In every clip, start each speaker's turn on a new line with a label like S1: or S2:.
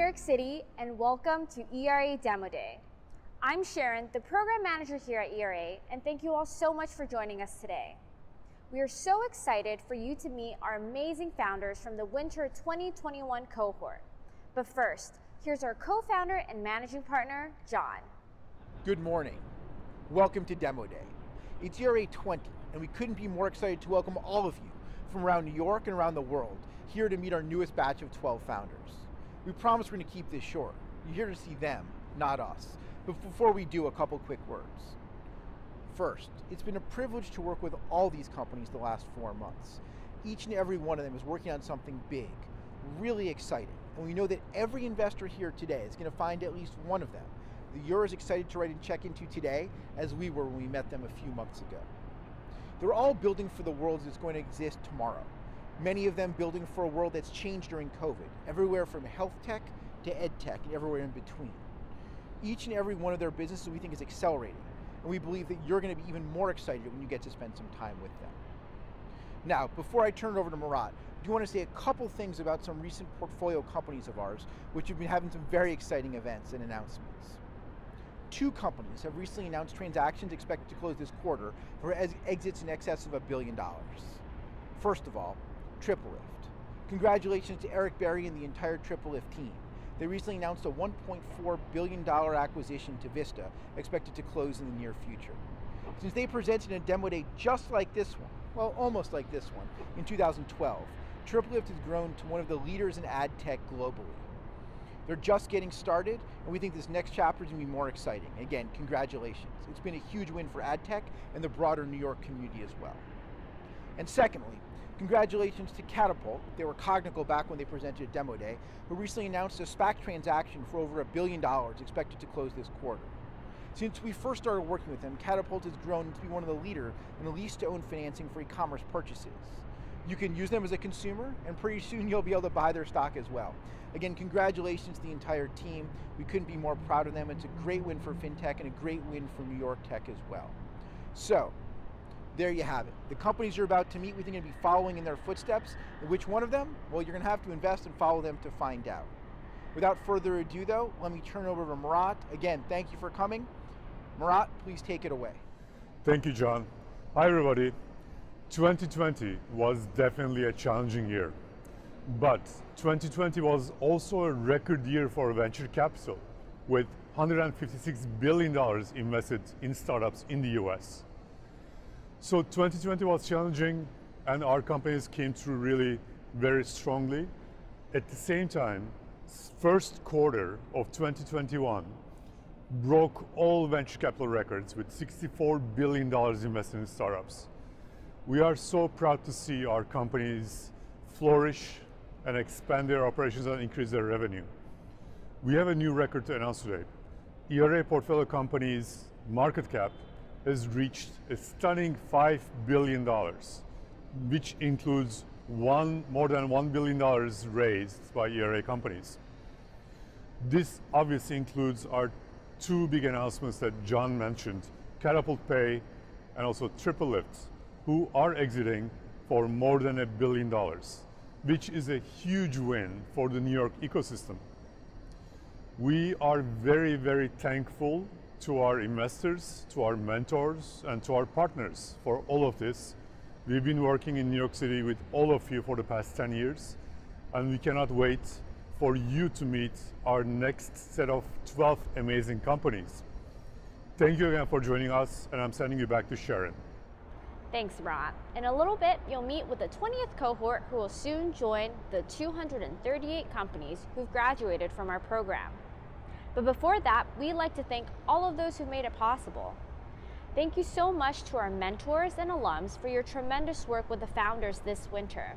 S1: York City and welcome to ERA Demo Day. I'm Sharon, the program manager here at ERA, and thank you all so much for joining us today. We are so excited for you to meet our amazing founders from the winter 2021 cohort. But first, here's our co-founder and managing partner, John.
S2: Good morning. Welcome to Demo Day. It's ERA 20, and we couldn't be more excited to welcome all of you from around New York and around the world here to meet our newest batch of 12 founders. We promise we're going to keep this short. You're here to see them, not us. But before we do, a couple quick words. First, it's been a privilege to work with all these companies the last four months. Each and every one of them is working on something big, really exciting. And we know that every investor here today is going to find at least one of them that you're as excited to write a check into today as we were when we met them a few months ago. They're all building for the world that's going to exist tomorrow. Many of them building for a world that's changed during COVID, everywhere from health tech to ed tech and everywhere in between. Each and every one of their businesses we think is accelerating and we believe that you're going to be even more excited when you get to spend some time with them. Now, before I turn it over to Murat, I do want to say a couple things about some recent portfolio companies of ours, which have been having some very exciting events and announcements. Two companies have recently announced transactions expected to close this quarter for exits in excess of a billion dollars. First of all, TripleLift. Congratulations to Eric Berry and the entire TripleLift team. They recently announced a $1.4 billion acquisition to Vista, expected to close in the near future. Since they presented a demo day just like this one, well, almost like this one, in 2012, TripleLift has grown to one of the leaders in ad tech globally. They're just getting started, and we think this next chapter is going to be more exciting. Again, congratulations. It's been a huge win for ad tech and the broader New York community as well. And secondly, Congratulations to Katapult, they were Cognical back when they presented at Demo Day, who recently announced a SPAC transaction for over a billion dollars expected to close this quarter. Since we first started working with them, Katapult has grown to be one of the leader in the lease-to-own financing for e-commerce purchases. You can use them as a consumer, and pretty soon you'll be able to buy their stock as well. Again, congratulations to the entire team. We couldn't be more proud of them. It's a great win for FinTech and a great win for New York Tech as well. So, there you have it. The companies you're about to meet, think are going to be following in their footsteps. Which one of them? Well, you're going to have to invest and follow them to find out. Without further ado, though, let me turn over to Murat. Again, thank you for coming. Murat, please take it away.
S3: Thank you, John. Hi, everybody. 2020 was definitely a challenging year. But 2020 was also a record year for venture capital, with $156 billion invested in startups in the US. So 2020 was challenging and our companies came through really very strongly. At the same time, first quarter of 2021 broke all venture capital records with $64 billion invested in startups. We are so proud to see our companies flourish and expand their operations and increase their revenue. We have a new record to announce today. ERA portfolio companies market cap has reached a stunning $5 billion, which includes one, more than $1 billion raised by ERA companies. This obviously includes our two big announcements that John mentioned, Katapult Pay and also Triple TripleLift, who are exiting for more than a billion dollars, which is a huge win for the New York ecosystem. We are very, very thankful to our investors, to our mentors, and to our partners for all of this. We've been working in New York City with all of you for the past 10 years, and we cannot wait for you to meet our next set of 12 amazing companies. Thank you again for joining us, and I'm sending you back to Sharon.
S1: Thanks, Murat. In a little bit, you'll meet with the 20th cohort who will soon join the 238 companies who've graduated from our program. But before that, we'd like to thank all of those who made it possible. Thank you so much to our mentors and alums for your tremendous work with the founders this winter,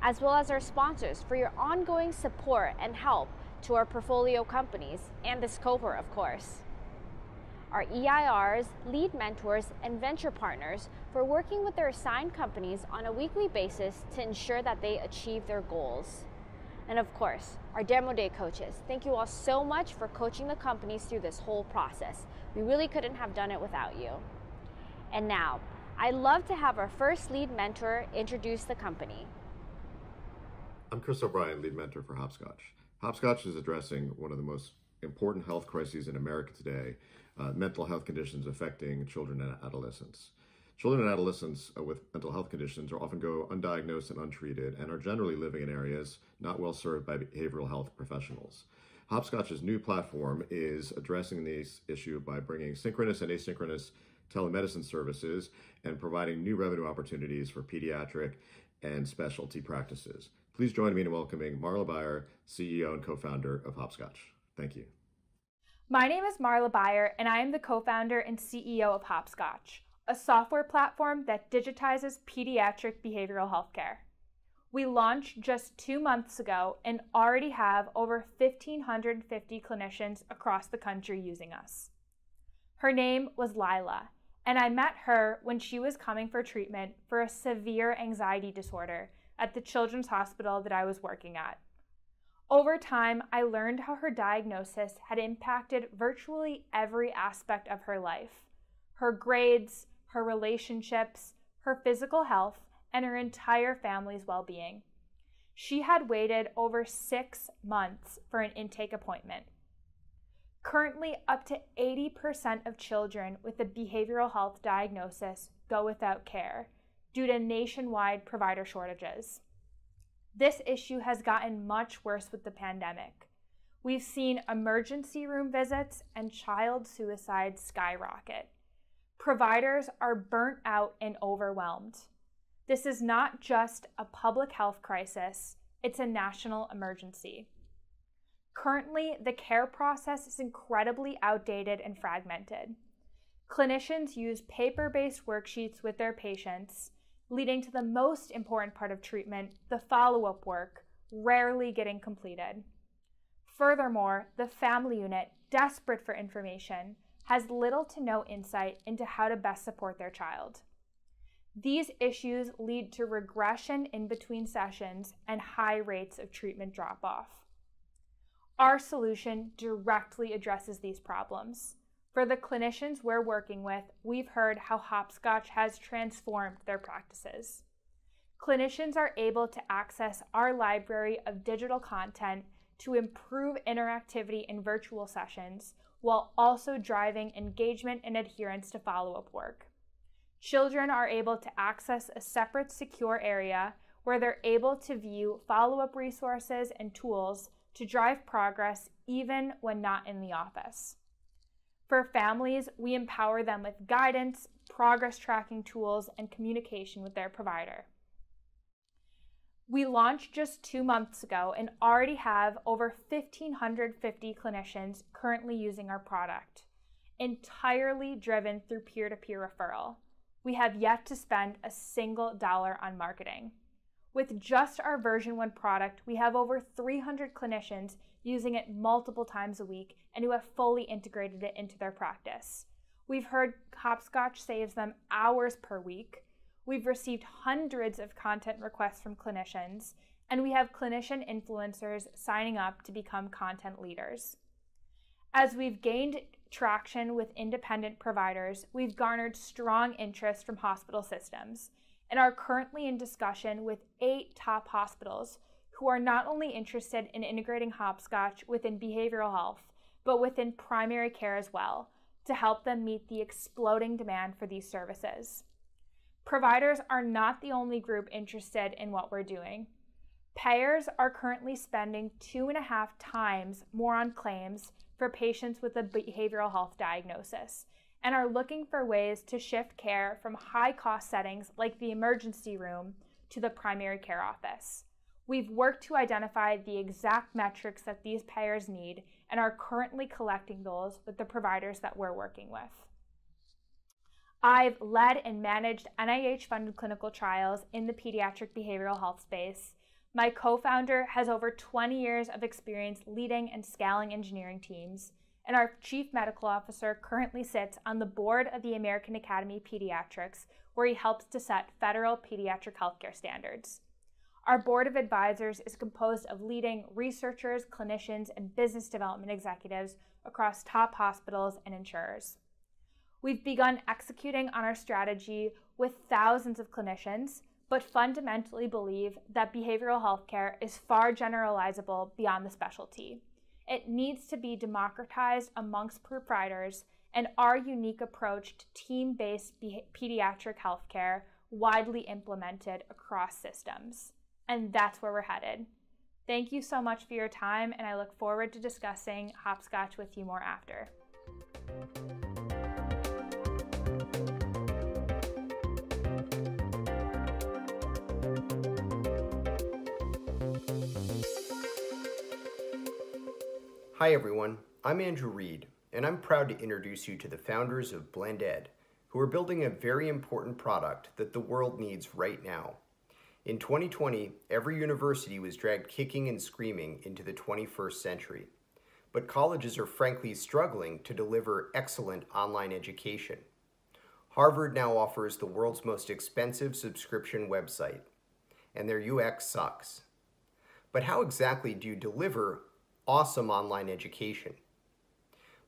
S1: as well as our sponsors for your ongoing support and help to our portfolio companies and this cohort, of course. Our EIRs, lead mentors, and venture partners for working with their assigned companies on a weekly basis to ensure that they achieve their goals. And of course, our demo day coaches. Thank you all so much for coaching the companies through this whole process. We really couldn't have done it without you. And now, I'd love to have our first lead mentor introduce the company.
S4: I'm Chris O'Brien, lead mentor for Hopscotch. Hopscotch is addressing one of the most important health crises in America today uh, mental health conditions affecting children and adolescents. Children and adolescents uh, with mental health conditions are often go undiagnosed and untreated and are generally living in areas not well served by behavioral health professionals. Hopscotch's new platform is addressing this issue by bringing synchronous and asynchronous telemedicine services and providing new revenue opportunities for pediatric and specialty practices. Please join me in welcoming Marla Beyer, CEO and co founder of Hopscotch. Thank you.
S5: My name is Marla Beyer, and I am the co founder and CEO of Hopscotch, a software platform that digitizes pediatric behavioral health care. We launched just two months ago and already have over 1,550 clinicians across the country using us. Her name was Lila, and I met her when she was coming for treatment for a severe anxiety disorder at the children's hospital that I was working at. Over time, I learned how her diagnosis had impacted virtually every aspect of her life her grades, her relationships, her physical health, and her entire family's well being. She had waited over six months for an intake appointment. Currently, up to 80% of children with a behavioral health diagnosis go without care due to nationwide provider shortages. This issue has gotten much worse with the pandemic. We've seen emergency room visits and child suicide skyrocket. Providers are burnt out and overwhelmed. This is not just a public health crisis, it's a national emergency. Currently, the care process is incredibly outdated and fragmented. Clinicians use paper based worksheets with their patients, leading to the most important part of treatment, the follow up work, rarely getting completed. Furthermore, the family unit, desperate for information, has little to no insight into how to best support their child. These issues lead to regression in between sessions and high rates of treatment drop off. Our solution directly addresses these problems. For the clinicians we're working with, we've heard how Hopscotch has transformed their practices. Clinicians are able to access our library of digital content to improve interactivity in virtual sessions while also driving engagement and adherence to follow up work. Children are able to access a separate secure area where they're able to view follow up resources and tools to drive progress even when not in the office. For families, we empower them with guidance, progress tracking tools, and communication with their provider. We launched just two months ago and already have over 1,550 clinicians currently using our product, entirely driven through peer to peer referral. We have yet to spend a single dollar on marketing. With just our version 1 product, we have over 300 clinicians using it multiple times a week and who have fully integrated it into their practice. We've heard Hopscotch saves them hours per week. We've received hundreds of content requests from clinicians, and we have clinician influencers signing up to become content leaders. As we've gained traction with independent providers, we've garnered strong interest from hospital systems and are currently in discussion with eight top hospitals who are not only interested in integrating hopscotch within behavioral health, but within primary care as well to help them meet the exploding demand for these services. Providers are not the only group interested in what we're doing. Payers are currently spending two and a half times more on claims for patients with a behavioral health diagnosis and are looking for ways to shift care from high cost settings like the emergency room to the primary care office. We've worked to identify the exact metrics that these payers need and are currently collecting those with the providers that we're working with. I've led and managed NIH funded clinical trials in the pediatric behavioral health space. My co founder has over 20 years of experience leading and scaling engineering teams and our chief medical officer currently sits on the board of the American Academy of Pediatrics, where he helps to set federal pediatric healthcare standards. Our board of advisors is composed of leading researchers, clinicians, and business development executives across top hospitals and insurers. We've begun executing on our strategy with thousands of clinicians, but fundamentally believe that behavioral health care is far generalizable beyond the specialty. It needs to be democratized amongst providers, and our unique approach to team based pediatric healthcare widely implemented across systems. And that's where we're headed. Thank you so much for your time, and I look forward to discussing hopscotch with you more after.
S6: Hi everyone, I'm Andrew Reed, and I'm proud to introduce you to the founders of BlendEd, who are building a very important product that the world needs right now. In 2020, every university was dragged kicking and screaming into the 21st century. But colleges are frankly struggling to deliver excellent online education. Harvard now offers the world's most expensive subscription website, and their UX sucks. But how exactly do you deliver awesome online education?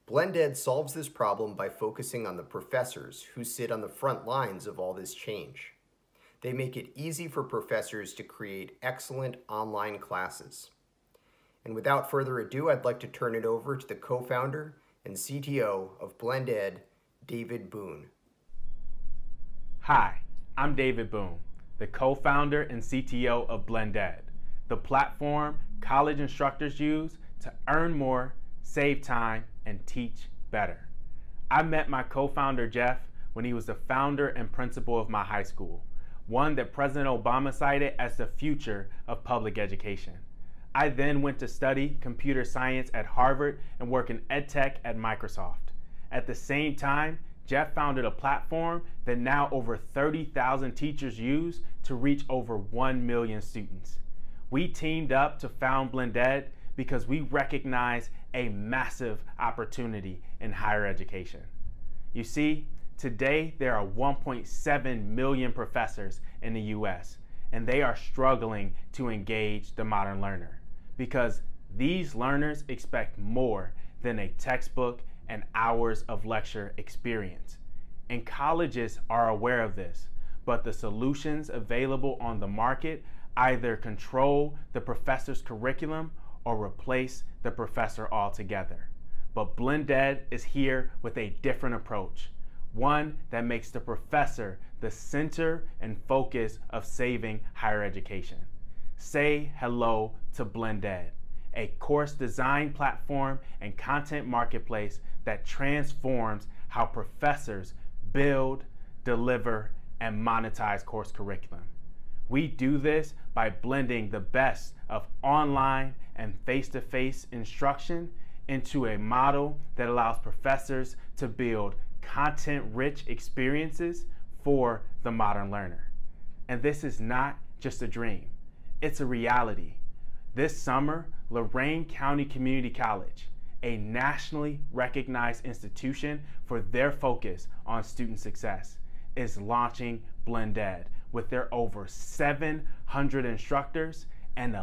S6: BlendEd solves this problem by focusing on the professors who sit on the front lines of all this change. They make it easy for professors to create excellent online classes. And without further ado, I'd like to turn it over to the co-founder and CTO of BlendEd, David Boone.
S7: Hi, I'm David Boone, the co-founder and CTO of BlendEd, the platform college instructors use to earn more, save time, and teach better. I met my co founder Jeff when he was the founder and principal of my high school, one that President Obama cited as the future of public education. I then went to study computer science at Harvard and work in EdTech at Microsoft. At the same time, Jeff founded a platform that now over 30,000 teachers use to reach over 1 million students. We teamed up to found BlendEd because we recognize a massive opportunity in higher education. You see, today there are 1.7 million professors in the US, and they are struggling to engage the modern learner because these learners expect more than a textbook and hours of lecture experience. And colleges are aware of this, but the solutions available on the market either control the professor's curriculum or replace the professor altogether. But BlendEd is here with a different approach, one that makes the professor the center and focus of saving higher education. Say hello to BlendEd, a course design platform and content marketplace that transforms how professors build, deliver, and monetize course curriculum. We do this by blending the best of online and face to face instruction into a model that allows professors to build content rich experiences for the modern learner. And this is not just a dream, it's a reality. This summer, Lorain County Community College, a nationally recognized institution for their focus on student success, is launching BlendEd with their over 700 instructors and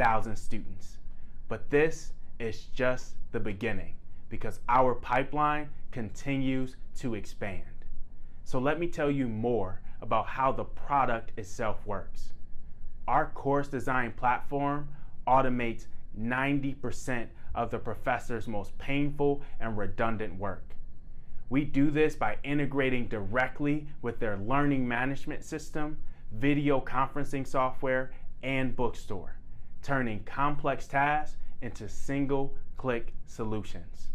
S7: 11,000 students. But this is just the beginning because our pipeline continues to expand. So let me tell you more about how the product itself works. Our course design platform automates 90% of the professor's most painful and redundant work. We do this by integrating directly with their learning management system, video conferencing software, and bookstore, turning complex tasks into single click solutions.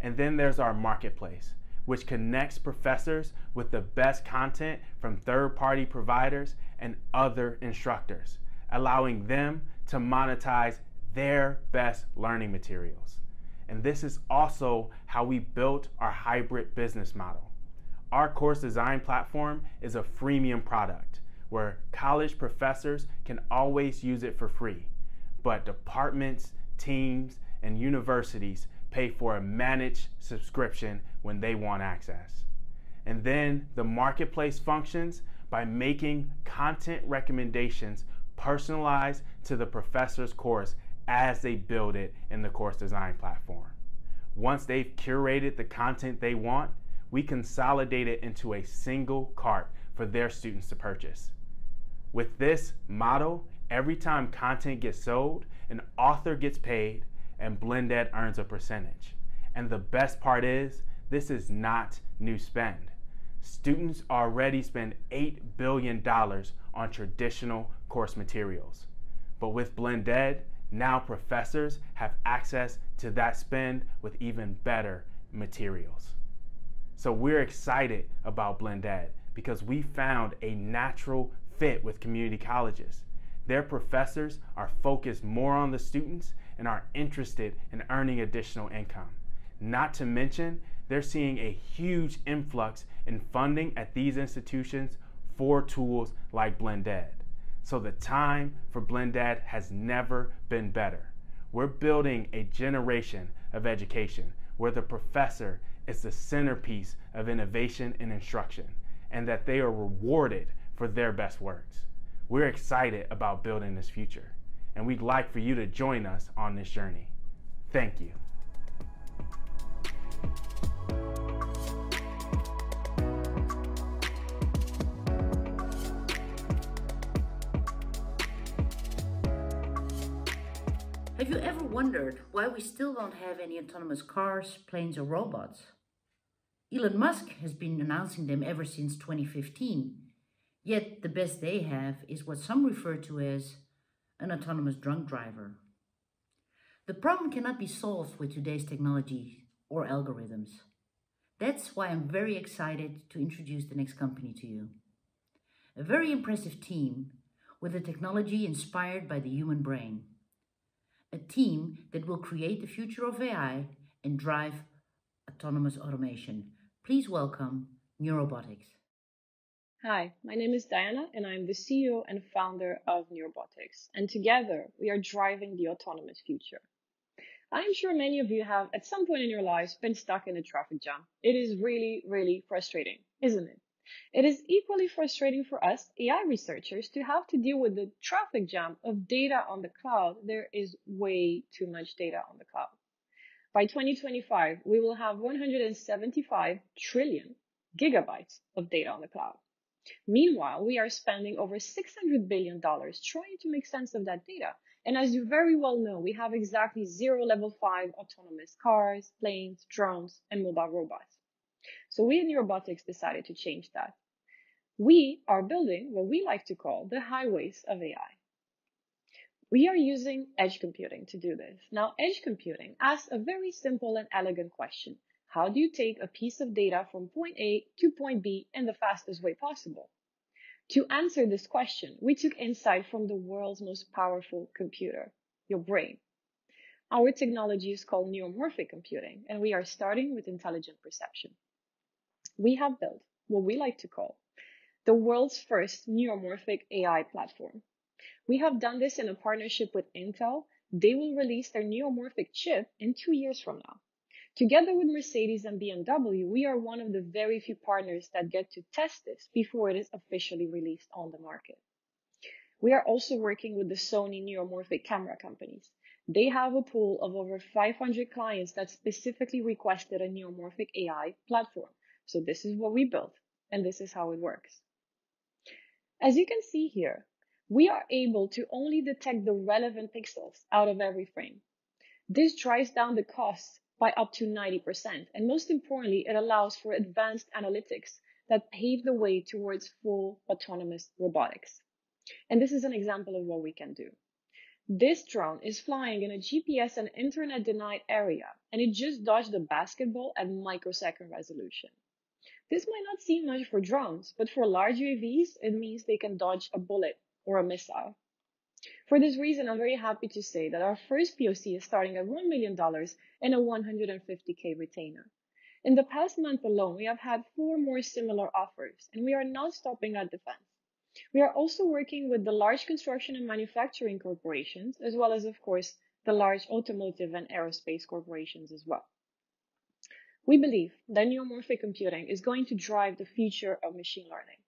S7: And then there's our marketplace, which connects professors with the best content from third party providers and other instructors, allowing them to monetize their best learning materials. And this is also how we built our hybrid business model. Our course design platform is a freemium product where college professors can always use it for free, but departments, teams, and universities pay for a managed subscription when they want access. And then the marketplace functions by making content recommendations personalized to the professor's course as they build it in the course design platform. Once they've curated the content they want, we consolidate it into a single cart for their students to purchase. With this model, every time content gets sold, an author gets paid and BlendEd earns a percentage. And the best part is, this is not new spend. Students already spend $8 billion on traditional course materials. But with BlendEd, now professors have access to that spend with even better materials. So we're excited about BlendEd because we found a natural fit with community colleges. Their professors are focused more on the students and are interested in earning additional income. Not to mention, they're seeing a huge influx in funding at these institutions for tools like BlendEd. So the time for BlendEd has never been better. We're building a generation of education where the professor is the centerpiece of innovation and instruction, and that they are rewarded for their best works. We're excited about building this future, and we'd like for you to join us on this journey. Thank you.
S8: Have you ever wondered why we still don't have any autonomous cars, planes, or robots? Elon Musk has been announcing them ever since 2015, yet the best they have is what some refer to as an autonomous drunk driver. The problem cannot be solved with today's technology or algorithms. That's why I'm very excited to introduce the next company to you. A very impressive team with a technology inspired by the human brain a team that will create the future of AI and drive autonomous automation. Please welcome Neurobotics.
S9: Hi, my name is Diana, and I'm the CEO and founder of Neurobotics. And together, we are driving the autonomous future. I'm sure many of you have, at some point in your lives, been stuck in a traffic jam. It is really, really frustrating, isn't it? It is equally frustrating for us AI researchers to have to deal with the traffic jam of data on the cloud. There is way too much data on the cloud. By 2025, we will have 175 trillion gigabytes of data on the cloud. Meanwhile, we are spending over $600 billion trying to make sense of that data. And as you very well know, we have exactly zero level five autonomous cars, planes, drones, and mobile robots. So we in Neurobotics decided to change that. We are building what we like to call the highways of AI. We are using edge computing to do this. Now, edge computing asks a very simple and elegant question. How do you take a piece of data from point A to point B in the fastest way possible? To answer this question, we took insight from the world's most powerful computer, your brain. Our technology is called neuromorphic computing, and we are starting with intelligent perception we have built what we like to call the world's first neuromorphic AI platform. We have done this in a partnership with Intel. They will release their neuromorphic chip in two years from now. Together with Mercedes and BMW, we are one of the very few partners that get to test this before it is officially released on the market. We are also working with the Sony neuromorphic camera companies. They have a pool of over 500 clients that specifically requested a neuromorphic AI platform. So this is what we built and this is how it works. As you can see here, we are able to only detect the relevant pixels out of every frame. This drives down the cost by up to 90%. And most importantly, it allows for advanced analytics that pave the way towards full autonomous robotics. And this is an example of what we can do. This drone is flying in a GPS and internet denied area, and it just dodged a basketball at microsecond resolution. This might not seem much for drones, but for large UAVs, it means they can dodge a bullet or a missile. For this reason, I'm very happy to say that our first POC is starting at $1 million and a 150K retainer. In the past month alone, we have had four more similar offers, and we are not stopping at defense. We are also working with the large construction and manufacturing corporations, as well as, of course, the large automotive and aerospace corporations as well. We believe that neuromorphic computing is going to drive the future of machine learning.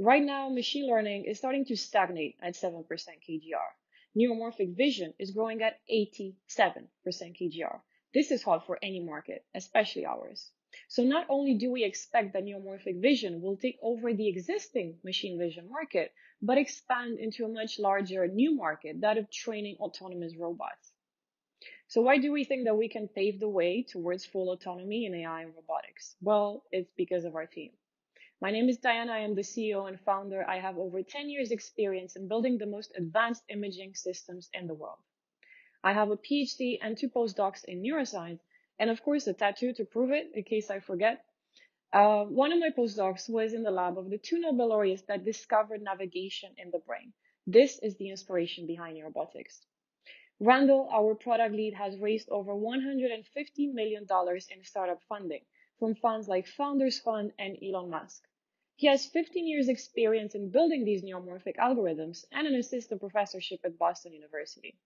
S9: Right now, machine learning is starting to stagnate at 7% CAGR. Neuromorphic vision is growing at 87% CAGR. This is hot for any market, especially ours. So not only do we expect that neuromorphic vision will take over the existing machine vision market, but expand into a much larger new market, that of training autonomous robots. So why do we think that we can pave the way towards full autonomy in AI and robotics? Well, it's because of our team. My name is Diana. I am the CEO and founder. I have over 10 years experience in building the most advanced imaging systems in the world. I have a PhD and two postdocs in neuroscience, and of course a tattoo to prove it in case I forget. Uh, one of my postdocs was in the lab of the two Nobel laureates that discovered navigation in the brain. This is the inspiration behind robotics. Randall, our product lead, has raised over $150 million in startup funding from funds like Founders Fund and Elon Musk. He has 15 years experience in building these neuromorphic algorithms and an assistant professorship at Boston University.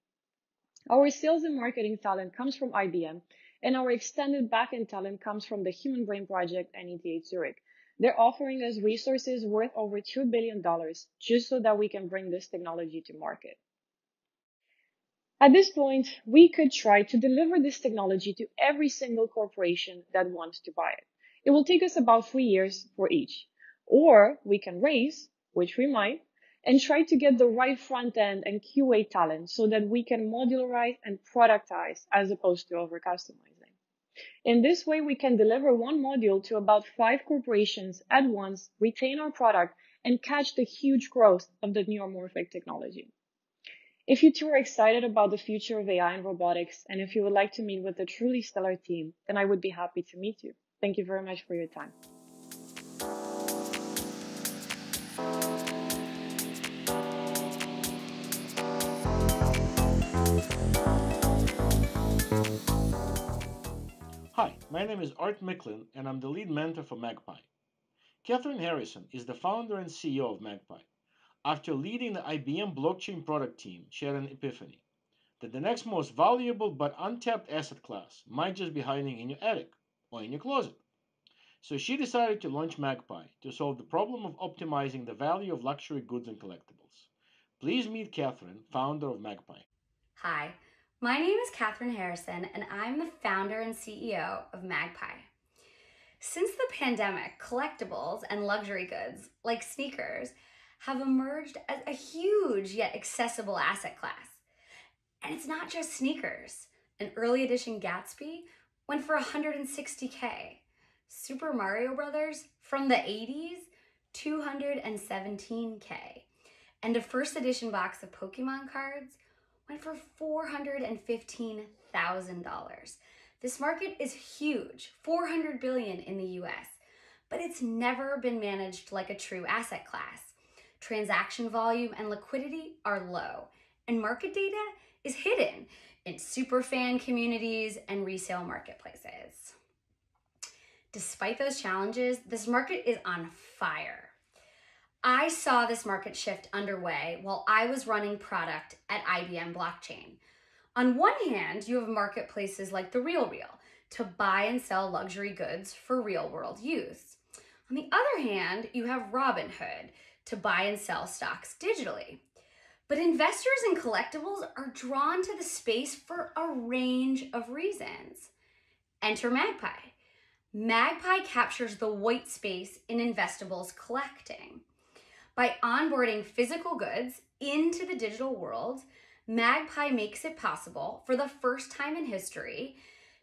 S9: Our sales and marketing talent comes from IBM and our extended backend talent comes from the Human Brain Project and ETH Zurich. They're offering us resources worth over $2 billion just so that we can bring this technology to market. At this point, we could try to deliver this technology to every single corporation that wants to buy it. It will take us about three years for each. Or we can raise, which we might, and try to get the right front end and QA talent so that we can modularize and productize as opposed to over customizing. In this way, we can deliver one module to about five corporations at once, retain our product, and catch the huge growth of the neuromorphic technology. If you two are excited about the future of AI and robotics, and if you would like to meet with a truly stellar team, then I would be happy to meet you. Thank you very much for your time.
S10: Hi, my name is Art Micklin, and I'm the lead mentor for Magpie. Catherine Harrison is the founder and CEO of Magpie. After leading the IBM blockchain product team, an epiphany that the next most valuable but untapped asset class might just be hiding in your attic or in your closet. So she decided to launch Magpie to solve the problem of optimizing the value of luxury goods and collectibles. Please meet Catherine, founder of Magpie.
S11: Hi, my name is Catherine Harrison, and I'm the founder and CEO of Magpie. Since the pandemic, collectibles and luxury goods, like sneakers, have emerged as a huge yet accessible asset class. And it's not just sneakers. An early edition Gatsby went for 160K. Super Mario Brothers from the 80s, 217K. And a first edition box of Pokemon cards went for $415,000. This market is huge, 400 billion in the US, but it's never been managed like a true asset class. Transaction volume and liquidity are low, and market data is hidden in superfan communities and resale marketplaces. Despite those challenges, this market is on fire. I saw this market shift underway while I was running product at IBM Blockchain. On one hand, you have marketplaces like The RealReal to buy and sell luxury goods for real world use. On the other hand, you have Robinhood to buy and sell stocks digitally. But investors in collectibles are drawn to the space for a range of reasons. Enter Magpie. Magpie captures the white space in investables collecting. By onboarding physical goods into the digital world, Magpie makes it possible for the first time in history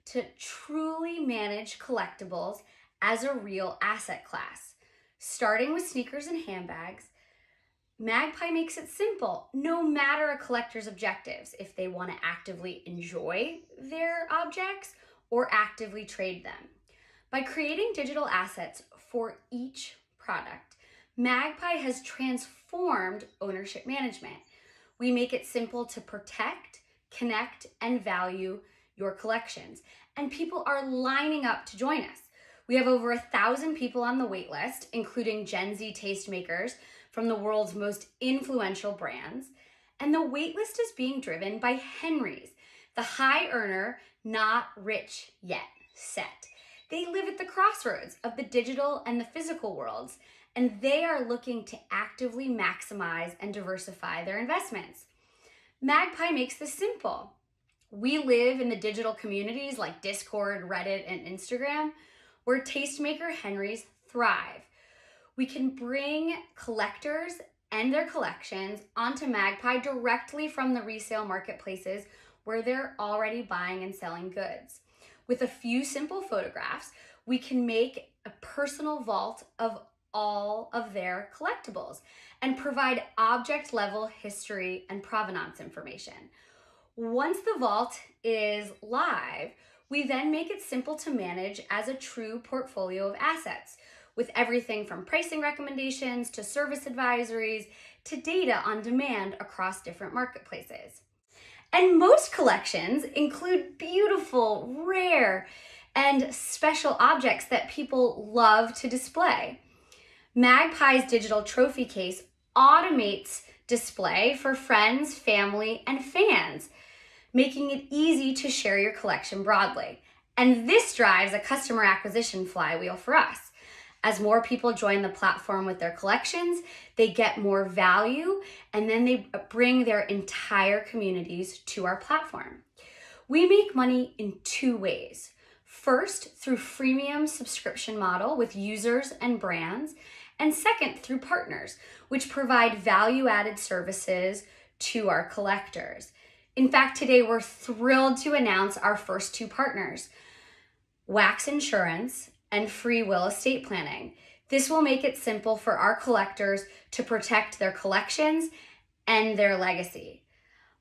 S11: to truly manage collectibles as a real asset class. Starting with sneakers and handbags, Magpie makes it simple, no matter a collector's objectives, if they want to actively enjoy their objects or actively trade them. By creating digital assets for each product, Magpie has transformed ownership management. We make it simple to protect, connect, and value your collections. And people are lining up to join us. We have over a thousand people on the waitlist, including Gen Z tastemakers from the world's most influential brands. And the waitlist is being driven by Henry's, the high earner, not rich yet set. They live at the crossroads of the digital and the physical worlds and they are looking to actively maximize and diversify their investments. Magpie makes this simple. We live in the digital communities like Discord, Reddit, and Instagram, where tastemaker Henry's thrive. We can bring collectors and their collections onto Magpie directly from the resale marketplaces where they're already buying and selling goods. With a few simple photographs, we can make a personal vault of all of their collectibles and provide object level history and provenance information. Once the vault is live, we then make it simple to manage as a true portfolio of assets with everything from pricing recommendations to service advisories to data on demand across different marketplaces. And most collections include beautiful, rare, and special objects that people love to display. Magpie's digital trophy case automates display for friends, family, and fans, making it easy to share your collection broadly. And this drives a customer acquisition flywheel for us. As more people join the platform with their collections, they get more value and then they bring their entire communities to our platform. We make money in two ways. First, through freemium subscription model with users and brands, and second, through partners, which provide value added services to our collectors. In fact, today we're thrilled to announce our first two partners Wax Insurance and Free Will Estate Planning. This will make it simple for our collectors to protect their collections and their legacy.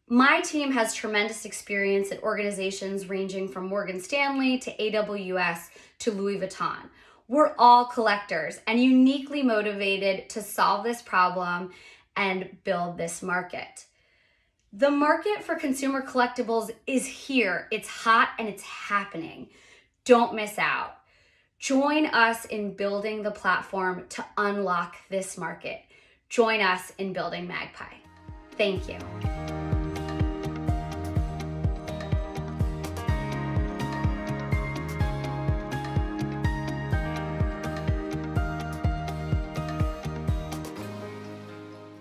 S11: My team has tremendous experience at organizations ranging from Morgan Stanley to AWS to Louis Vuitton. We're all collectors and uniquely motivated to solve this problem and build this market. The market for consumer collectibles is here. It's hot and it's happening. Don't miss out. Join us in building the platform to unlock this market. Join us in building Magpie. Thank you.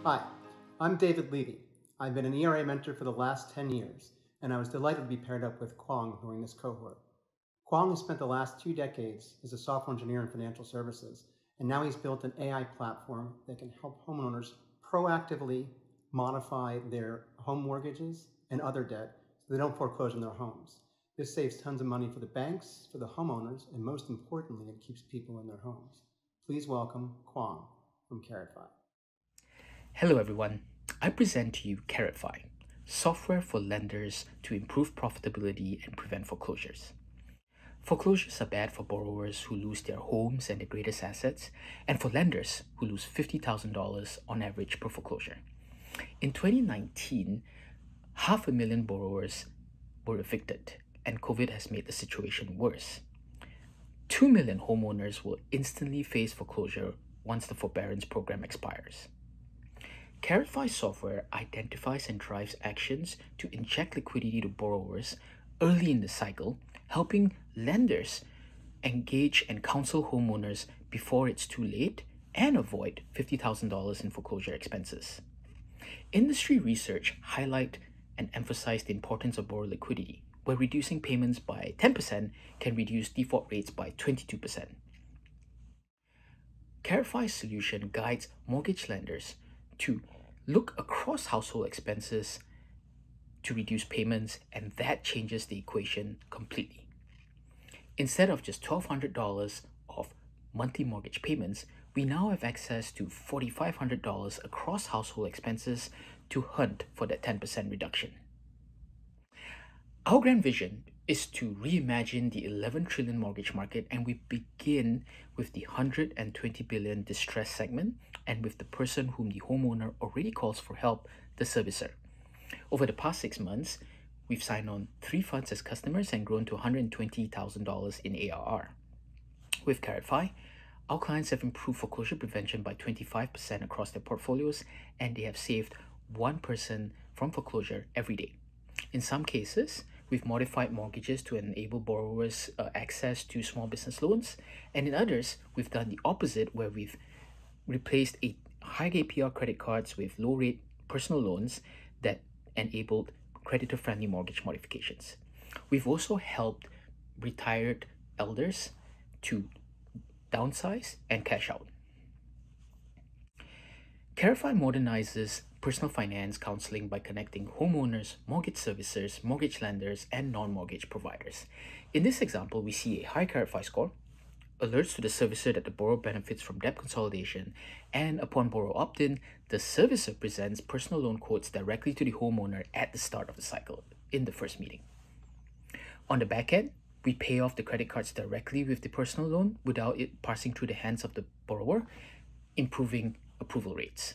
S12: Hi, I'm David Levy. I've been an ERA mentor for the last 10 years, and I was delighted to be paired up with Kwong during this cohort. Kwong has spent the last two decades as a software engineer in financial services, and now he's built an AI platform that can help homeowners proactively modify their home mortgages and other debt so they don't foreclose on their homes. This saves tons of money for the banks, for the homeowners, and most importantly, it keeps people in their homes. Please welcome Kwong from Carrotfi.
S13: Hello, everyone. I present to you Carrotfi, software for lenders to improve profitability and prevent foreclosures. Foreclosures are bad for borrowers who lose their homes and their greatest assets, and for lenders who lose $50,000 on average per foreclosure. In 2019, half a million borrowers were evicted, and COVID has made the situation worse. 2 million homeowners will instantly face foreclosure once the forbearance program expires. Carrotfi software identifies and drives actions to inject liquidity to borrowers early in the cycle helping lenders engage and counsel homeowners before it's too late and avoid $50,000 in foreclosure expenses. Industry research highlight and emphasize the importance of borrower liquidity, where reducing payments by 10% can reduce default rates by 22%. Carrotfi's solution guides mortgage lenders to look across household expenses to reduce payments, and that changes the equation completely. Instead of just $1,200 of monthly mortgage payments, we now have access to $4,500 across household expenses to hunt for that 10% reduction. Our grand vision is to reimagine the 11 trillion mortgage market and we begin with the 120 billion distress segment and with the person whom the homeowner already calls for help, the servicer. Over the past 6 months, We've signed on three funds as customers and grown to $120,000 in ARR. With Carrotfi, our clients have improved foreclosure prevention by 25% across their portfolios and they have saved one person from foreclosure every day. In some cases, we've modified mortgages to enable borrowers uh, access to small business loans, and in others, we've done the opposite where we've replaced a high APR credit cards with low rate personal loans that enabled creditor friendly mortgage modifications. We've also helped retired elders to downsize and cash out. Carify modernizes personal finance counseling by connecting homeowners, mortgage servicers, mortgage lenders, and non-mortgage providers. In this example, we see a high Carify score, alerts to the servicer that the borrower benefits from debt consolidation, and upon borrower opt-in, the servicer presents personal loan quotes directly to the homeowner at the start of the cycle in the first meeting. On the back end, we pay off the credit cards directly with the personal loan without it passing through the hands of the borrower, improving approval rates.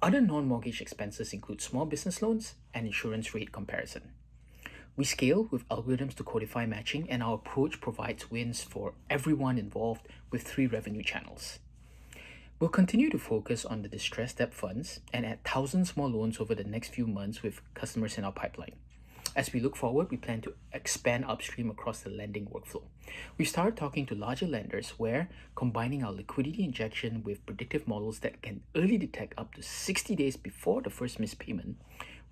S13: Other non-mortgage expenses include small business loans and insurance rate comparison. We scale with algorithms to codify matching and our approach provides wins for everyone involved with three revenue channels. We'll continue to focus on the distressed debt funds and add thousands more loans over the next few months with customers in our pipeline. As we look forward, we plan to expand upstream across the lending workflow. We started talking to larger lenders where combining our liquidity injection with predictive models that can early detect up to 60 days before the first missed payment,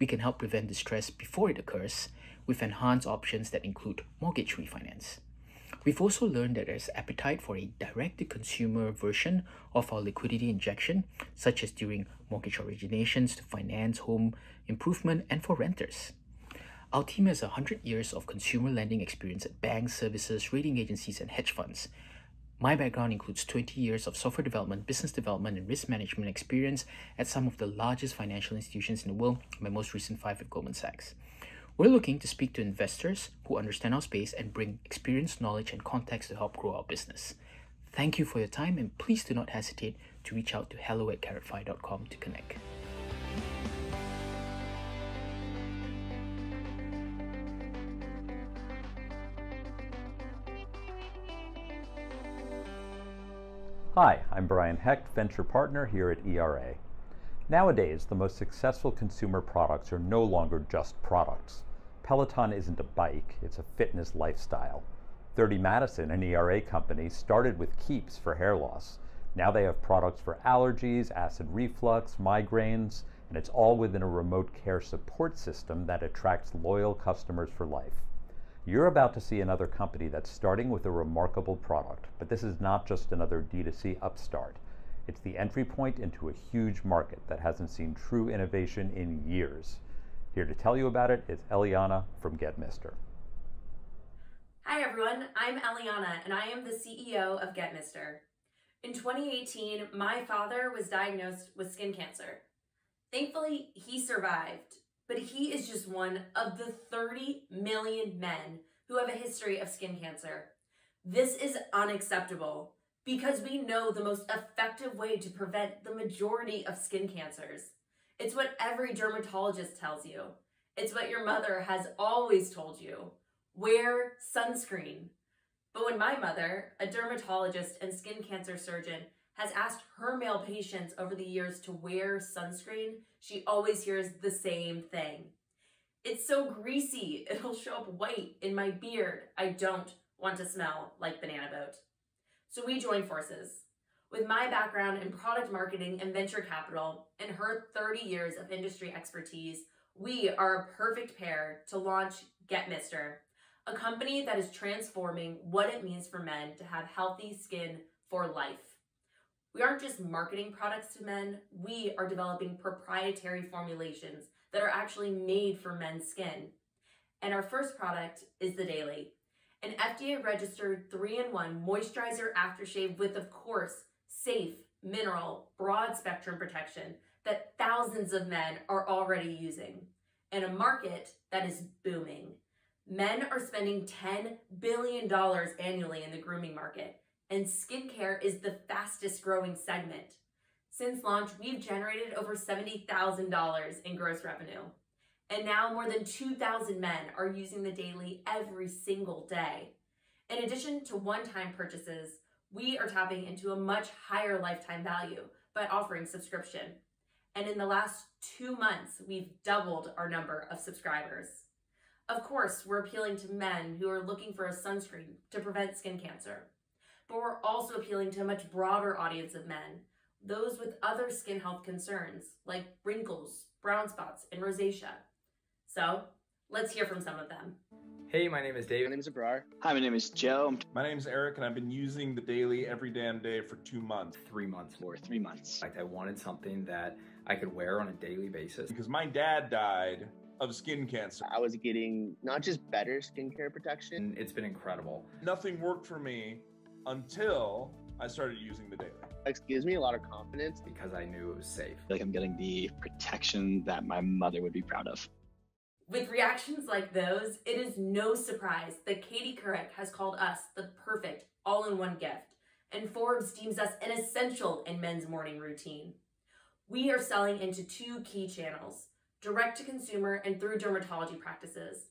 S13: we can help prevent distress before it occurs with enhanced options that include mortgage refinance. We've also learned that there's appetite for a direct-to-consumer version of our liquidity injection, such as during mortgage originations to finance home improvement and for renters. Our team has 100 years of consumer lending experience at banks, services, rating agencies, and hedge funds. My background includes 20 years of software development, business development, and risk management experience at some of the largest financial institutions in the world, my most recent five at Goldman Sachs. We're looking to speak to investors who understand our space and bring experience, knowledge, and context to help grow our business. Thank you for your time, and please do not hesitate to reach out to hello at carify.com to connect.
S14: Hi, I'm Brian Hecht, Venture Partner here at ERA. Nowadays, the most successful consumer products are no longer just products. Peloton isn't a bike, it's a fitness lifestyle. 30 Madison, an ERA company, started with Keeps for hair loss. Now they have products for allergies, acid reflux, migraines, and it's all within a remote care support system that attracts loyal customers for life. You're about to see another company that's starting with a remarkable product, but this is not just another D2C upstart. It's the entry point into a huge market that hasn't seen true innovation in years. Here to tell you about it is Eliana from GetMister.
S15: Hi everyone, I'm Eliana and I am the CEO of GetMister. In 2018, my father was diagnosed with skin cancer. Thankfully, he survived, but he is just one of the 30 million men who have a history of skin cancer. This is unacceptable because we know the most effective way to prevent the majority of skin cancers. It's what every dermatologist tells you. It's what your mother has always told you. Wear sunscreen. But when my mother, a dermatologist and skin cancer surgeon, has asked her male patients over the years to wear sunscreen, she always hears the same thing. It's so greasy, it'll show up white in my beard. I don't want to smell like banana boat. So we joined forces. With my background in product marketing and venture capital and her 30 years of industry expertise, we are a perfect pair to launch GetMister, a company that is transforming what it means for men to have healthy skin for life. We aren't just marketing products to men, we are developing proprietary formulations that are actually made for men's skin. And our first product is the Daily, an FDA registered 3 in 1 moisturizer aftershave with, of course, safe, mineral, broad spectrum protection that thousands of men are already using, in a market that is booming. Men are spending $10 billion annually in the grooming market, and skincare is the fastest growing segment. Since launch, we've generated over $70,000 in gross revenue. And now more than 2,000 men are using the daily every single day. In addition to one-time purchases, we are tapping into a much higher lifetime value by offering subscription. And in the last two months, we've doubled our number of subscribers. Of course, we're appealing to men who are looking for a sunscreen to prevent skin cancer. But we're also appealing to a much broader audience of men, those with other skin health concerns like wrinkles, brown spots, and rosacea. So Let's hear from some of them.
S16: Hey, my name is Dave. My name is Abrar.
S17: Hi, my name is Joe.
S18: My name is Eric, and I've been using the daily every damn day for two months.
S16: Three months.
S17: For three months.
S16: Like I wanted something that I could wear on a daily basis.
S18: Because my dad died of skin cancer.
S17: I was getting not just better skincare protection.
S16: It's been incredible.
S18: Nothing worked for me until I started using the daily.
S17: It gives me a lot of confidence
S16: because I knew it was safe.
S17: Like I'm getting the protection that my mother would be proud of.
S15: With reactions like those, it is no surprise that Katie Couric has called us the perfect all-in-one gift, and Forbes deems us an essential in men's morning routine. We are selling into two key channels, direct to consumer and through dermatology practices.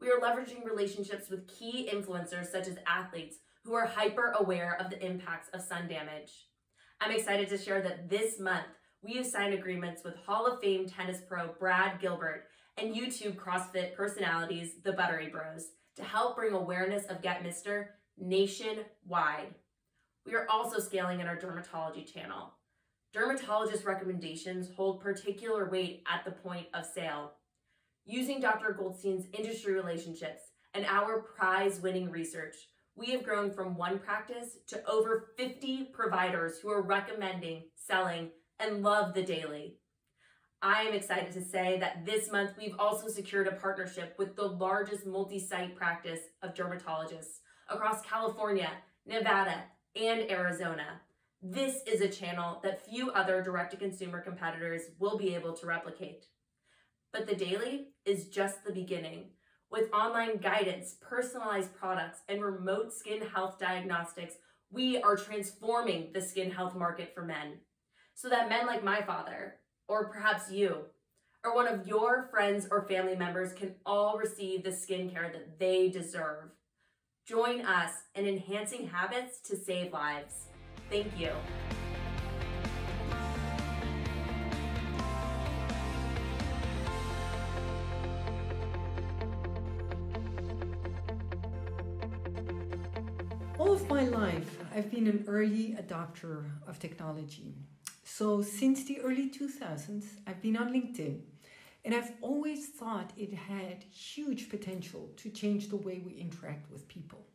S15: We are leveraging relationships with key influencers such as athletes who are hyper aware of the impacts of sun damage. I'm excited to share that this month we have signed agreements with Hall of Fame tennis pro Brad Gilbert and YouTube CrossFit personalities, the Buttery Bros, to help bring awareness of Get Mister nationwide. We are also scaling in our dermatology channel. Dermatologist recommendations hold particular weight at the point of sale. Using Dr. Goldstein's industry relationships and our prize winning research, we have grown from one practice to over 50 providers who are recommending, selling, and love the daily. I am excited to say that this month we've also secured a partnership with the largest multi-site practice of dermatologists across California, Nevada, and Arizona. This is a channel that few other direct-to-consumer competitors will be able to replicate. But the daily is just the beginning. With online guidance, personalized products, and remote skin health diagnostics, we are transforming the skin health market for men. So that men like my father, or perhaps you, or one of your friends or family members can all receive the skincare that they deserve. Join us in enhancing habits to save lives. Thank you.
S19: All of my life, I've been an early adopter of technology. So, since the early 2000s, I've been on LinkedIn and I've always thought it had huge potential to change the way we interact with people.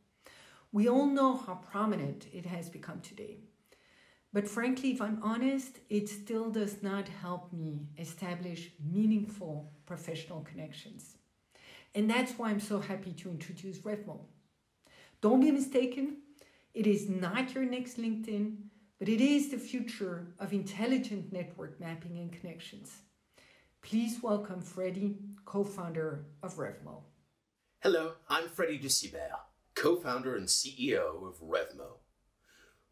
S19: We all know how prominent it has become today. But frankly, if I'm honest, it still does not help me establish meaningful professional connections. And that's why I'm so happy to introduce Revmo. Don't be mistaken, it is not your next LinkedIn, but it is the future of intelligent network mapping and connections. Please welcome Freddy, co-founder of Revmo.
S20: Hello, I'm Freddie Ducibert, co-founder and CEO of Revmo.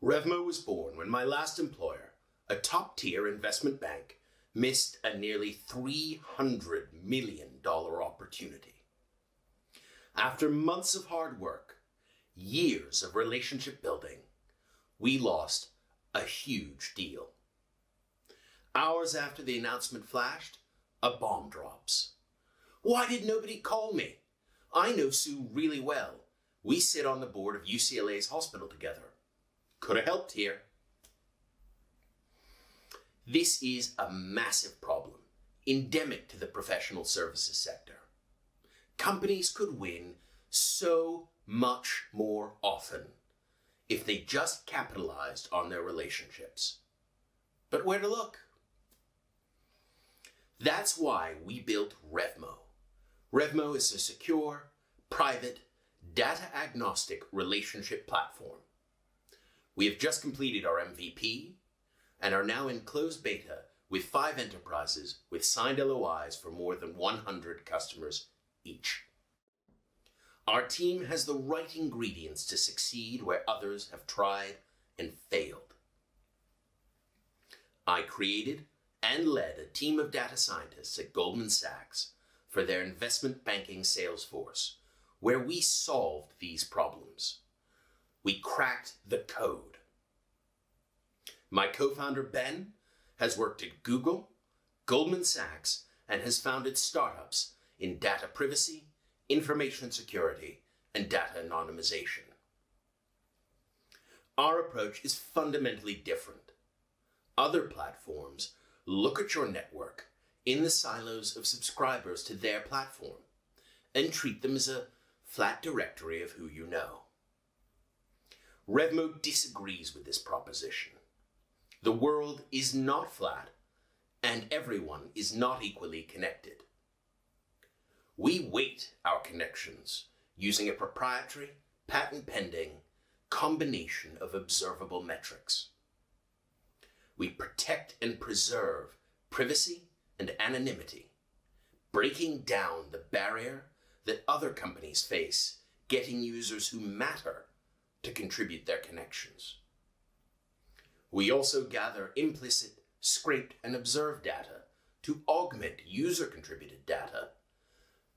S20: Revmo was born when my last employer, a top-tier investment bank, missed a nearly $300 million opportunity. After months of hard work, years of relationship building, we lost a huge deal. Hours after the announcement flashed, a bomb drops. Why did nobody call me? I know Sue really well. We sit on the board of UCLA's hospital together. Could have helped here. This is a massive problem, endemic to the professional services sector. Companies could win so much more often if they just capitalized on their relationships. But where to look? That's why we built Revmo. Revmo is a secure, private, data agnostic relationship platform. We have just completed our MVP and are now in closed beta with five enterprises with signed LOIs for more than 100 customers each. Our team has the right ingredients to succeed where others have tried and failed. I created and led a team of data scientists at Goldman Sachs for their investment banking sales force, where we solved these problems. We cracked the code. My co founder Ben has worked at Google, Goldman Sachs, and has founded startups in data privacy information security, and data anonymization. Our approach is fundamentally different. Other platforms look at your network in the silos of subscribers to their platform and treat them as a flat directory of who you know. Revmo disagrees with this proposition. The world is not flat, and everyone is not equally connected. We weight our connections using a proprietary, patent pending combination of observable metrics. We protect and preserve privacy and anonymity, breaking down the barrier that other companies face getting users who matter to contribute their connections. We also gather implicit, scraped, and observed data to augment user contributed data,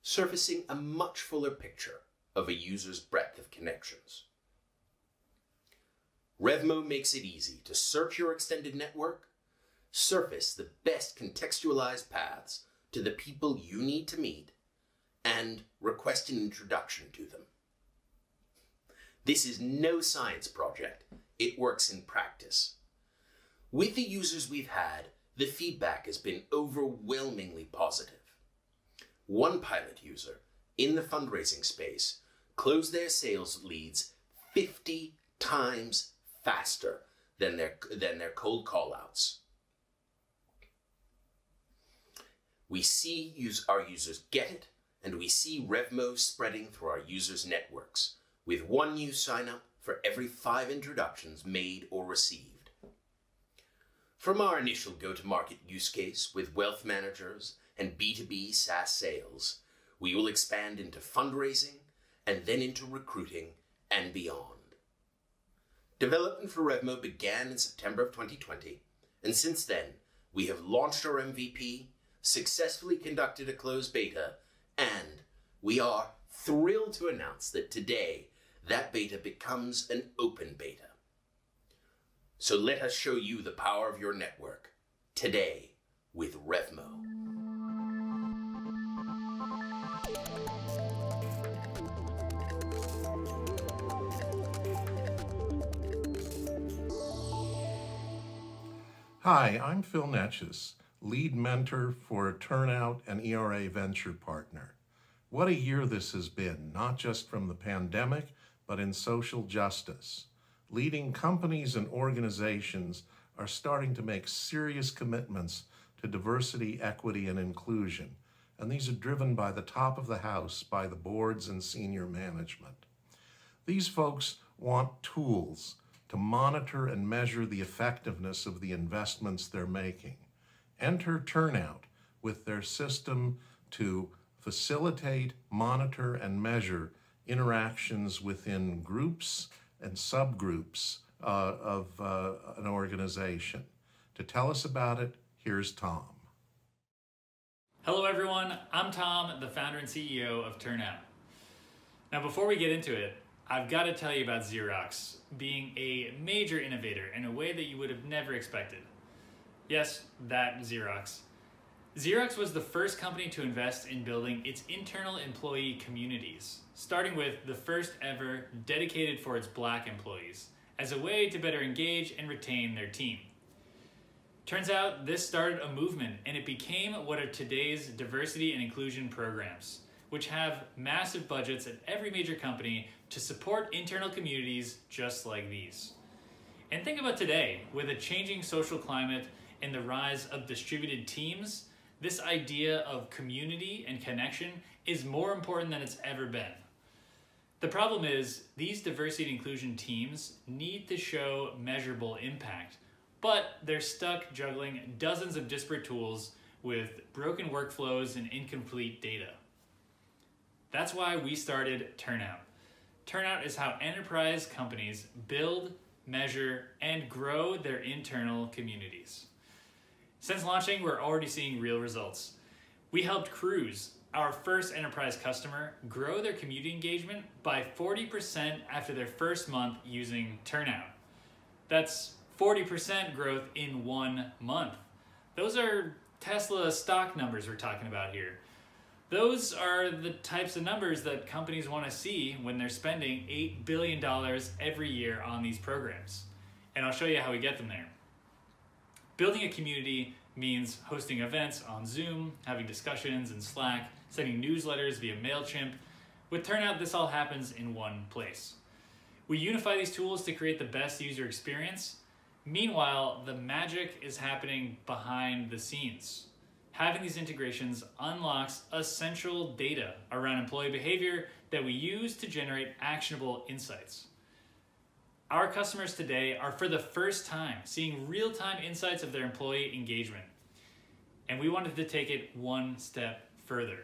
S20: surfacing a much fuller picture of a user's breadth of connections. Revmo makes it easy to search your extended network, surface the best contextualized paths to the people you need to meet, and request an introduction to them. This is no science project, it works in practice. With the users we've had, the feedback has been overwhelmingly positive. One pilot user in the fundraising space closed their sales leads 50 times faster than their, than their cold callouts. We see use, our users get it, and we see Revmo spreading through our users' networks, with one new sign up for every five introductions made or received. From our initial go to market use case with wealth managers and B2B SaaS sales, we will expand into fundraising and then into recruiting and beyond. Development for Revmo began in September of 2020, and since then, we have launched our MVP, successfully conducted a closed beta, and we are thrilled to announce that today that beta becomes an open beta. So let us show you the power of your network today with Revmo.
S21: Hi, I'm Phil Netches, lead mentor for Turnout and ERA Venture Partner. What a year this has been, not just from the pandemic, but in social justice. Leading companies and organizations are starting to make serious commitments to diversity, equity, and inclusion, and these are driven by the top of the house, by the boards and senior management. These folks want tools to monitor and measure the effectiveness of the investments they're making. Enter Turnout with their system to facilitate, monitor, and measure interactions within groups and subgroups uh, of uh, an organization. To tell us about it, here's Tom.
S22: Hello, everyone. I'm Tom, the founder and CEO of Turnout. Now, before we get into it, I've got to tell you about Xerox being a major innovator in a way that you would have never expected. Yes, that Xerox. Xerox was the first company to invest in building its internal employee communities, starting with the first ever dedicated for its black employees, as a way to better engage and retain their team. Turns out this started a movement and it became what are today's diversity and inclusion programs, which have massive budgets at every major company to support internal communities just like these. And think about today, with a changing social climate and the rise of distributed teams, this idea of community and connection is more important than it's ever been. The problem is, these diversity and inclusion teams need to show measurable impact, but they're stuck juggling dozens of disparate tools with broken workflows and incomplete data. That's why we started Turnout. Turnout is how enterprise companies build, measure, and grow their internal communities. Since launching, we're already seeing real results. We helped Cruise, our first enterprise customer, grow their community engagement by 40% after their first month using Turnout. That's 40% growth in one month. Those are Tesla stock numbers we're talking about here. Those are the types of numbers that companies want to see when they're spending $8 billion every year on these programs. And I'll show you how we get them there. Building a community means hosting events on Zoom, having discussions in Slack, sending newsletters via MailChimp. With Turnout, this all happens in one place. We unify these tools to create the best user experience. Meanwhile, the magic is happening behind the scenes. Having these integrations unlocks essential data around employee behavior that we use to generate actionable insights. Our customers today are for the first time seeing real time insights of their employee engagement. And we wanted to take it one step further.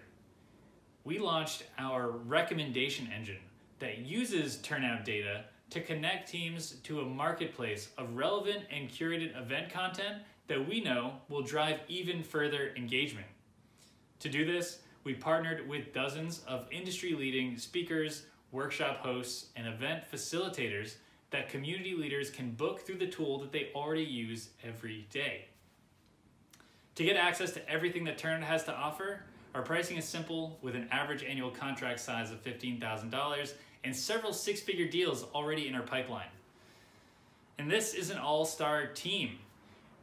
S22: We launched our recommendation engine that uses turnout data to connect teams to a marketplace of relevant and curated event content that we know will drive even further engagement. To do this, we partnered with dozens of industry leading speakers, workshop hosts, and event facilitators that community leaders can book through the tool that they already use every day. To get access to everything that Turnout has to offer, our pricing is simple with an average annual contract size of $15,000 and several six figure deals already in our pipeline. And this is an all star team.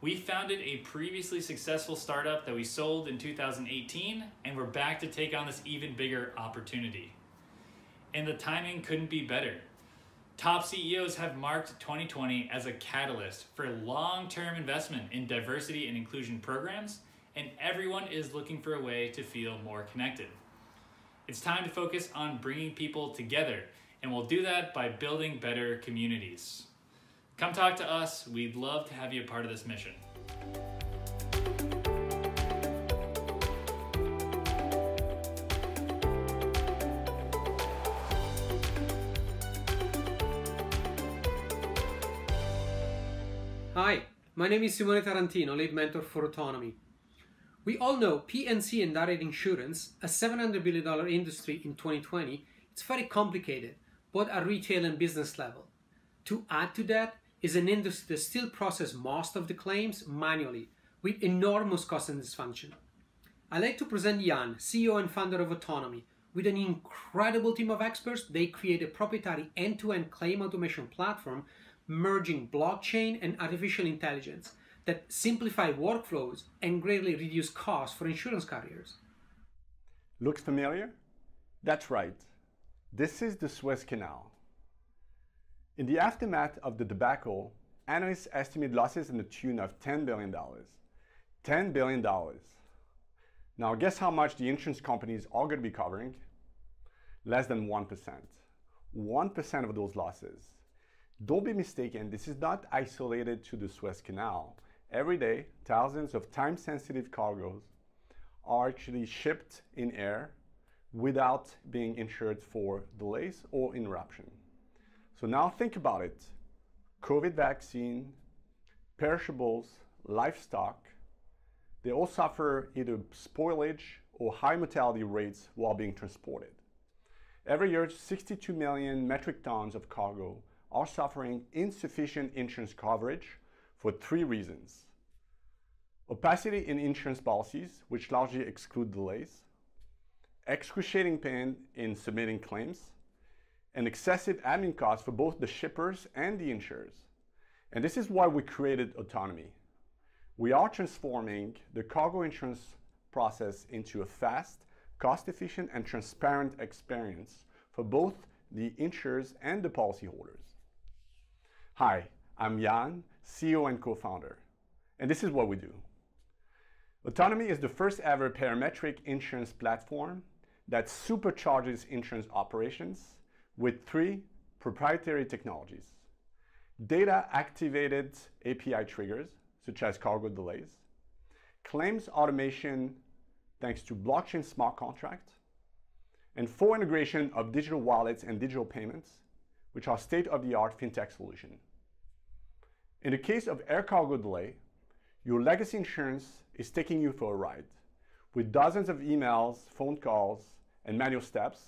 S22: We founded a previously successful startup that we sold in 2018, and we're back to take on this even bigger opportunity. And the timing couldn't be better. Top CEOs have marked 2020 as a catalyst for long term investment in diversity and inclusion programs, and everyone is looking for a way to feel more connected. It's time to focus on bringing people together, and we'll do that by building better communities. Come talk to us. We'd love to have you a part of this mission.
S23: Hi, my name is Simone Tarantino, lead mentor for autonomy. We all know P&C and direct insurance, a $700 billion industry in 2020, it's very complicated, both at retail and business level. To add to that is an industry that still processes most of the claims manually, with enormous cost and dysfunction. I'd like to present Jan, CEO and founder of Autonomy. With an incredible team of experts, they create a proprietary end-to-end claim automation platform merging blockchain and artificial intelligence that simplify workflows and greatly reduce costs for insurance carriers.
S24: Looks familiar? That's right. This is the Suez Canal. In the aftermath of the debacle, analysts estimate losses in the tune of $10 billion. $10 billion. Now, guess how much the insurance companies are going to be covering? Less than 1%. 1% of those losses. Don't be mistaken, this is not isolated to the Suez Canal. Every day, thousands of time sensitive cargoes are actually shipped in air without being insured for delays or interruption. So now think about it COVID vaccine, perishables, livestock, they all suffer either spoilage or high mortality rates while being transported. Every year, 62 million metric tons of cargo are suffering insufficient insurance coverage for three reasons. Opacity in insurance policies, which largely exclude delays, excruciating pain in submitting claims, and excessive admin costs for both the shippers and the insurers. And this is why we created Autonomy. We are transforming the cargo insurance process into a fast, cost efficient, and transparent experience for both the insurers and the policyholders. Hi, I'm Jan, CEO and co founder, and this is what we do. Autonomy is the first ever parametric insurance platform that supercharges insurance operations with three proprietary technologies data activated API triggers, such as cargo delays, claims automation thanks to blockchain smart contract, and full integration of digital wallets and digital payments, which are state of the art fintech solution. In the case of air cargo delay, your legacy insurance is taking you for a ride with dozens of emails, phone calls, and manual steps.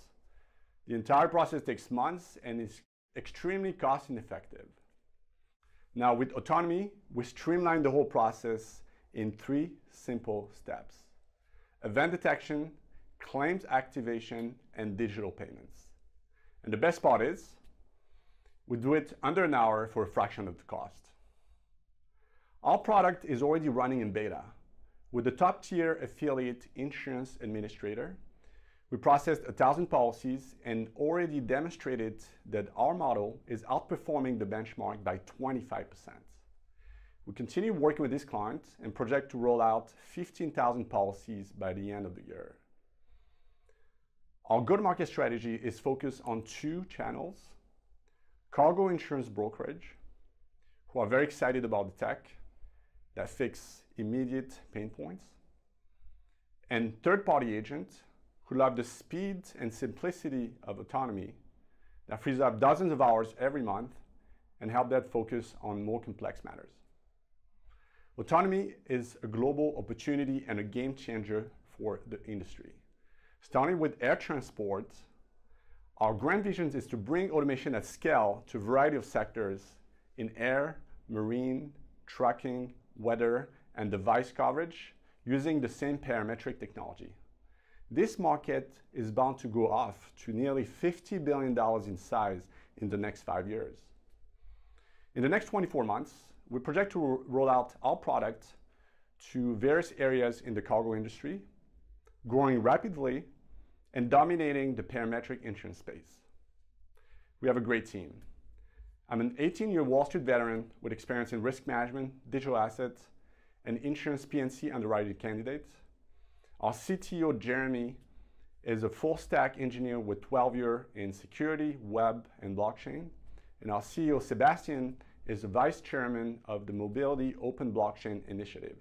S24: The entire process takes months and is extremely cost ineffective. Now, with autonomy, we streamline the whole process in three simple steps event detection, claims activation, and digital payments. And the best part is, we do it under an hour for a fraction of the cost. Our product is already running in beta with the top tier affiliate insurance administrator We processed 1,000 policies and already demonstrated that our model is outperforming the benchmark by 25%. We continue working with this client and project to roll out 15,000 policies by the end of the year. Our go-to-market strategy is focused on two channels: cargo insurance brokerage, who are very excited about the tech that fix immediate pain points, and third-party agents who love the speed and simplicity of autonomy that frees up dozens of hours every month and help that focus on more complex matters. Autonomy is a global opportunity and a game changer for the industry. Starting with air transport, our grand vision is to bring automation at scale to a variety of sectors in air, marine, trucking, weather, and device coverage using the same parametric technology. This market is bound to go off to nearly $50 billion in size in the next five years. In the next 24 months, we project to roll out our product to various areas in the cargo industry, growing rapidly and dominating the parametric insurance space. We have a great team. I'm an 18-year Wall Street veteran with experience in risk management, digital assets, and insurance P&C underwriting candidate. Our CTO, Jeremy, is a full-stack engineer with 12 years in security, web, and blockchain. And our CEO, Sebastian, is the vice chairman of the Mobility Open Blockchain Initiative.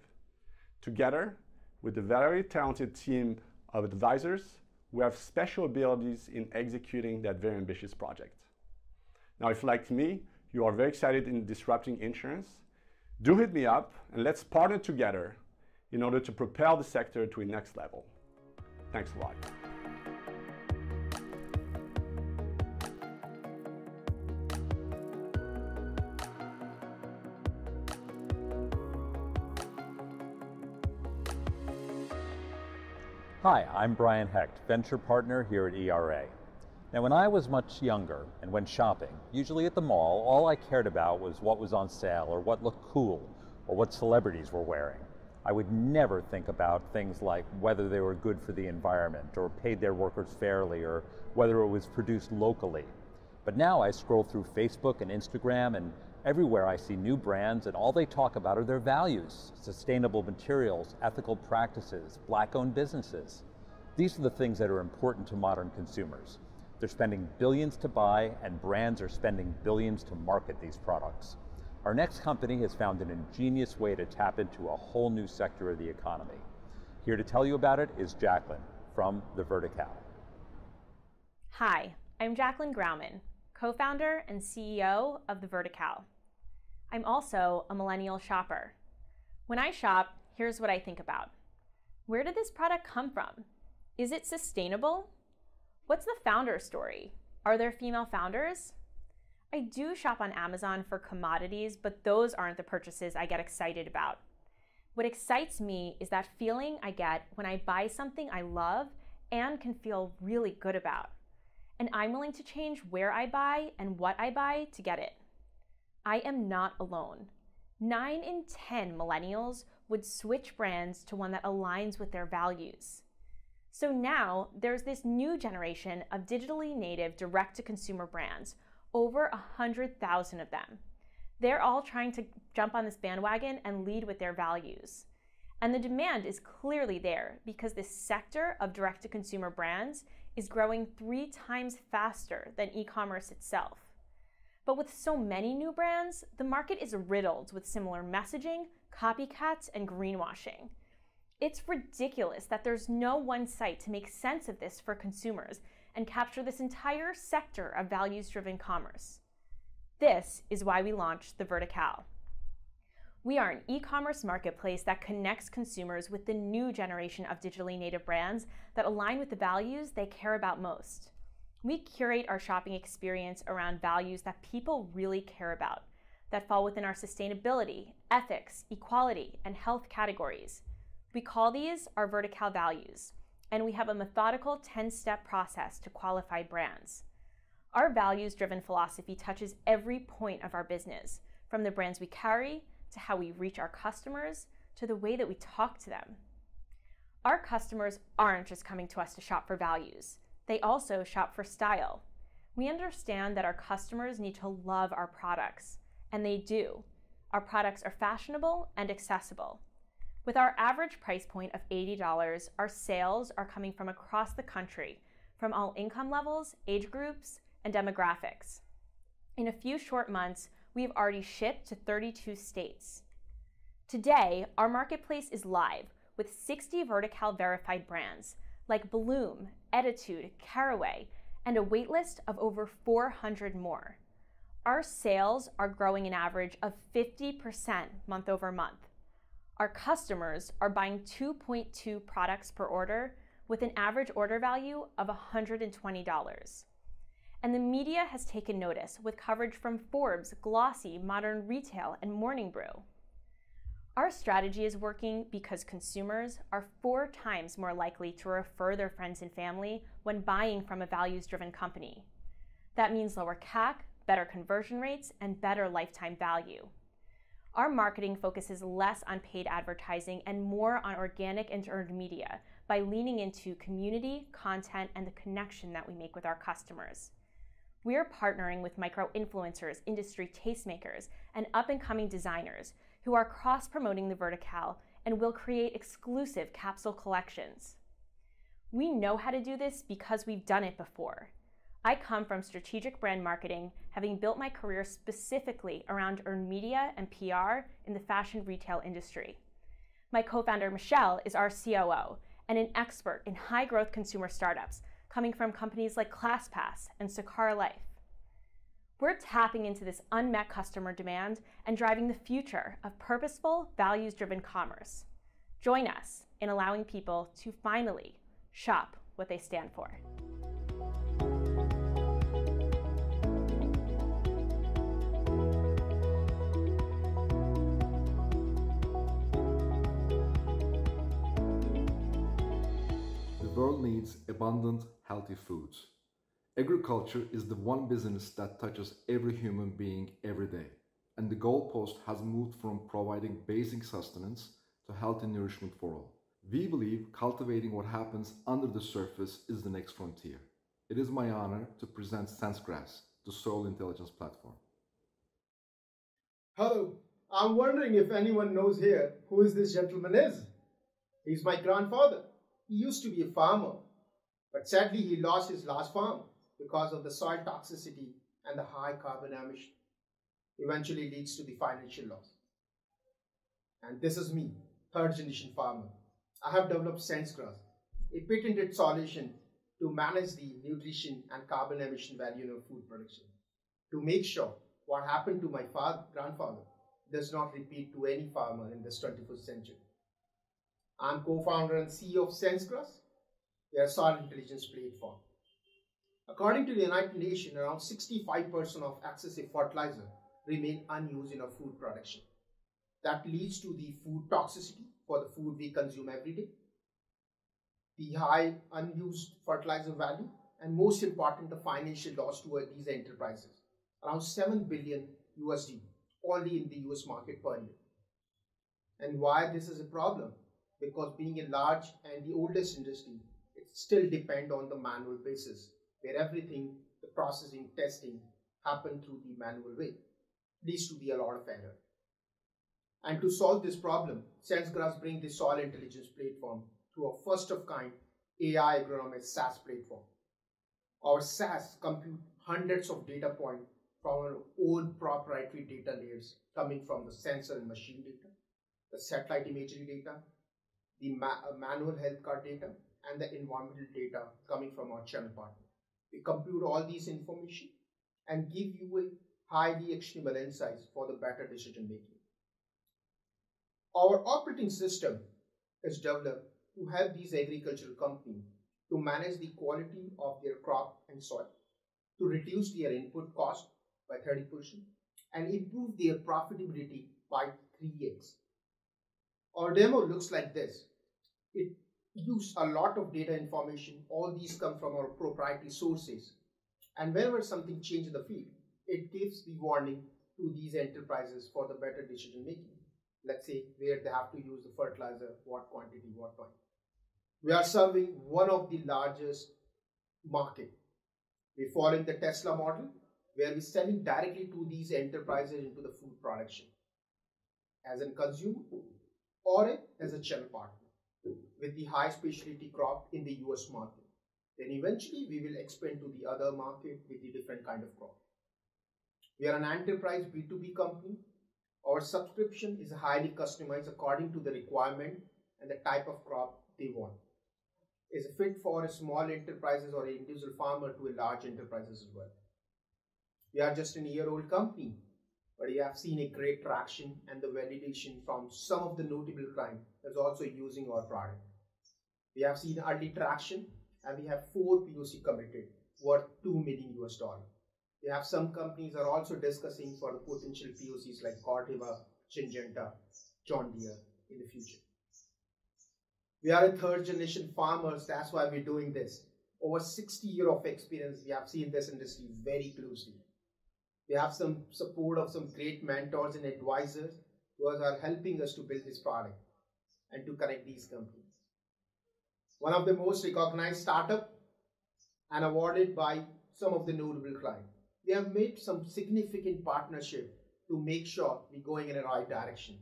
S24: Together, with a very talented team of advisors, we have special abilities in executing that very ambitious project. Now, if like me, you are very excited in disrupting insurance, do hit me up and let's partner together in order to propel the sector to a next level. Thanks a lot.
S14: Hi, I'm Brian Hecht, venture partner here at ERA. Now, when I was much younger and went shopping, usually at the mall, all I cared about was what was on sale or what looked cool or what celebrities were wearing. I would never think about things like whether they were good for the environment or paid their workers fairly or whether it was produced locally. But now I scroll through Facebook and Instagram and everywhere I see new brands and all they talk about are their values, sustainable materials, ethical practices, black-owned businesses. These are the things that are important to modern consumers. They're spending billions to buy and brands are spending billions to market these products. Our next company has found an ingenious way to tap into a whole new sector of the economy. Here to tell you about it is Jacqueline from The Vertical.
S15: Hi, I'm Jacqueline Grauman, co-founder and CEO of The Vertical. I'm also a millennial shopper. When I shop, here's what I think about. Where did this product come from? Is it sustainable? What's the founder story? Are there female founders? I do shop on Amazon for commodities, but those aren't the purchases I get excited about. What excites me is that feeling I get when I buy something I love and can feel really good about. And I'm willing to change where I buy and what I buy to get it. I am not alone. Nine in 10 millennials would switch brands to one that aligns with their values. So now there's this new generation of digitally native direct to consumer brands over 100,000 of them. They're all trying to jump on this bandwagon and lead with their values. And the demand is clearly there because this sector of direct to consumer brands is growing three times faster than e commerce itself. But with so many new brands, the market is riddled with similar messaging, copycats, and greenwashing. It's ridiculous that there's no one site to make sense of this for consumers and capture this entire sector of values driven commerce. This is why we launched The Vertical. We are an e commerce marketplace that connects consumers with the new generation of digitally native brands that align with the values they care about most. We curate our shopping experience around values that people really care about, that fall within our sustainability, ethics, equality, and health categories. We call these our vertical values, and we have a methodical 10 step process to qualify brands. Our values driven philosophy touches every point of our business, from the brands we carry to how we reach our customers to the way that we talk to them. Our customers aren't just coming to us to shop for values, they also shop for style. We understand that our customers need to love our products, and they do. Our products are fashionable and accessible. With our average price point of $80, our sales are coming from across the country, from all income levels, age groups, and demographics. In a few short months, we have already shipped to 32 states. Today, our marketplace is live with 60 Vertical verified brands like Bloom, Ettitude, Caraway, and a waitlist of over 400 more. Our sales are growing an average of 50% month over month. Our customers are buying 2.2 products per order with an average order value of $120. And the media has taken notice with coverage from Forbes, Glossy, Modern Retail, and Morning Brew. Our strategy is working because consumers are four times more likely to refer their friends and family when buying from a values driven company. That means lower CAC, better conversion rates, and better lifetime value. Our marketing focuses less on paid advertising and more on organic and earned media by leaning into community, content, and the connection that we make with our customers. We're partnering with micro influencers, industry tastemakers, and up and coming designers who are cross promoting the Vertical and will create exclusive capsule collections. We know how to do this because we've done it before. I come from strategic brand marketing, having built my career specifically around earned media and PR in the fashion retail industry. My co founder, Michelle, is our COO and an expert in high growth consumer startups coming from companies like ClassPass and Sakara Life. We're tapping into this unmet customer demand and driving the future of purposeful, values driven commerce. Join us in allowing people to finally shop what they stand for.
S25: World needs abundant, healthy foods. Agriculture is the one business that touches every human being every day, and the goalpost has moved from providing basic sustenance to healthy nourishment for all. We believe cultivating what happens under the surface is the next frontier. It is my honor to present SenseGrass, the soil intelligence platform.
S26: Hello, I'm wondering if anyone knows here who is this gentleman is. He's my grandfather. He used to be a farmer, but sadly he lost his last farm because of the soil toxicity and the high carbon emission. Eventually leads to the financial loss. And this is me, third generation farmer. I have developed SenseGrass, a patented solution to manage the nutrition and carbon emission value in our food production. To make sure what happened to my father, grandfather does not repeat to any farmer in this 21st century. I'm co-founder and CEO of SenseGrass, a soil intelligence platform. According to the United Nations, around 65% of excessive fertilizer remain unused in our food production. That leads to the food toxicity for the food we consume every day, the high unused fertilizer value, and most important, the financial loss to these enterprises. Around 7 billion USD only in the US market per year. And why this is a problem? Because being a large and the oldest industry, it still depend on the manual basis where everything, the processing, testing, happen through the manual way. Leads to be a lot of error. And to solve this problem, SenseGrass brings the soil intelligence platform through a first of kind AI agronomist SaaS platform. Our SaaS compute hundreds of data points from our own proprietary data layers coming from the sensor and machine data, the satellite imagery data, the ma uh, manual health card data, and the environmental data coming from our channel partner. We compute all these information and give you a highly actionable insights for the better decision making. Our operating system is developed to help these agricultural companies to manage the quality of their crop and soil, to reduce their input cost by 30%, and improve their profitability by 3x. Our demo looks like this. It use a lot of data information. All these come from our proprietary sources. And whenever something changes the field, it gives the warning to these enterprises for the better decision making. Let's say where they have to use the fertilizer, what quantity, what time. We are serving one of the largest market. We're following the Tesla model, where we're selling directly to these enterprises into the food production as a consumer or as a channel partner with the high specialty crop in the US market. Then eventually we will expand to the other market with the different kind of crop. We are an enterprise B2B company. Our subscription is highly customized according to the requirement and the type of crop they want. Is fit for small enterprises or individual farmer to a large enterprises as well. We are just an year old company, but we have seen a great traction and the validation from some of the notable clients is also using our product. We have seen early traction and we have four POC committed worth 2 million US dollar. We have some companies are also discussing for the potential POCs like Corteva, Syngenta, John Deere in the future. We are a third generation farmers. That's why we're doing this. Over 60 year of experience. We have seen this industry very closely. We have some support of some great mentors and advisors who are helping us to build this product and to connect these companies. One of the most recognized startup and awarded by some of the notable clients. We have made some significant partnership to make sure we're going in the right direction.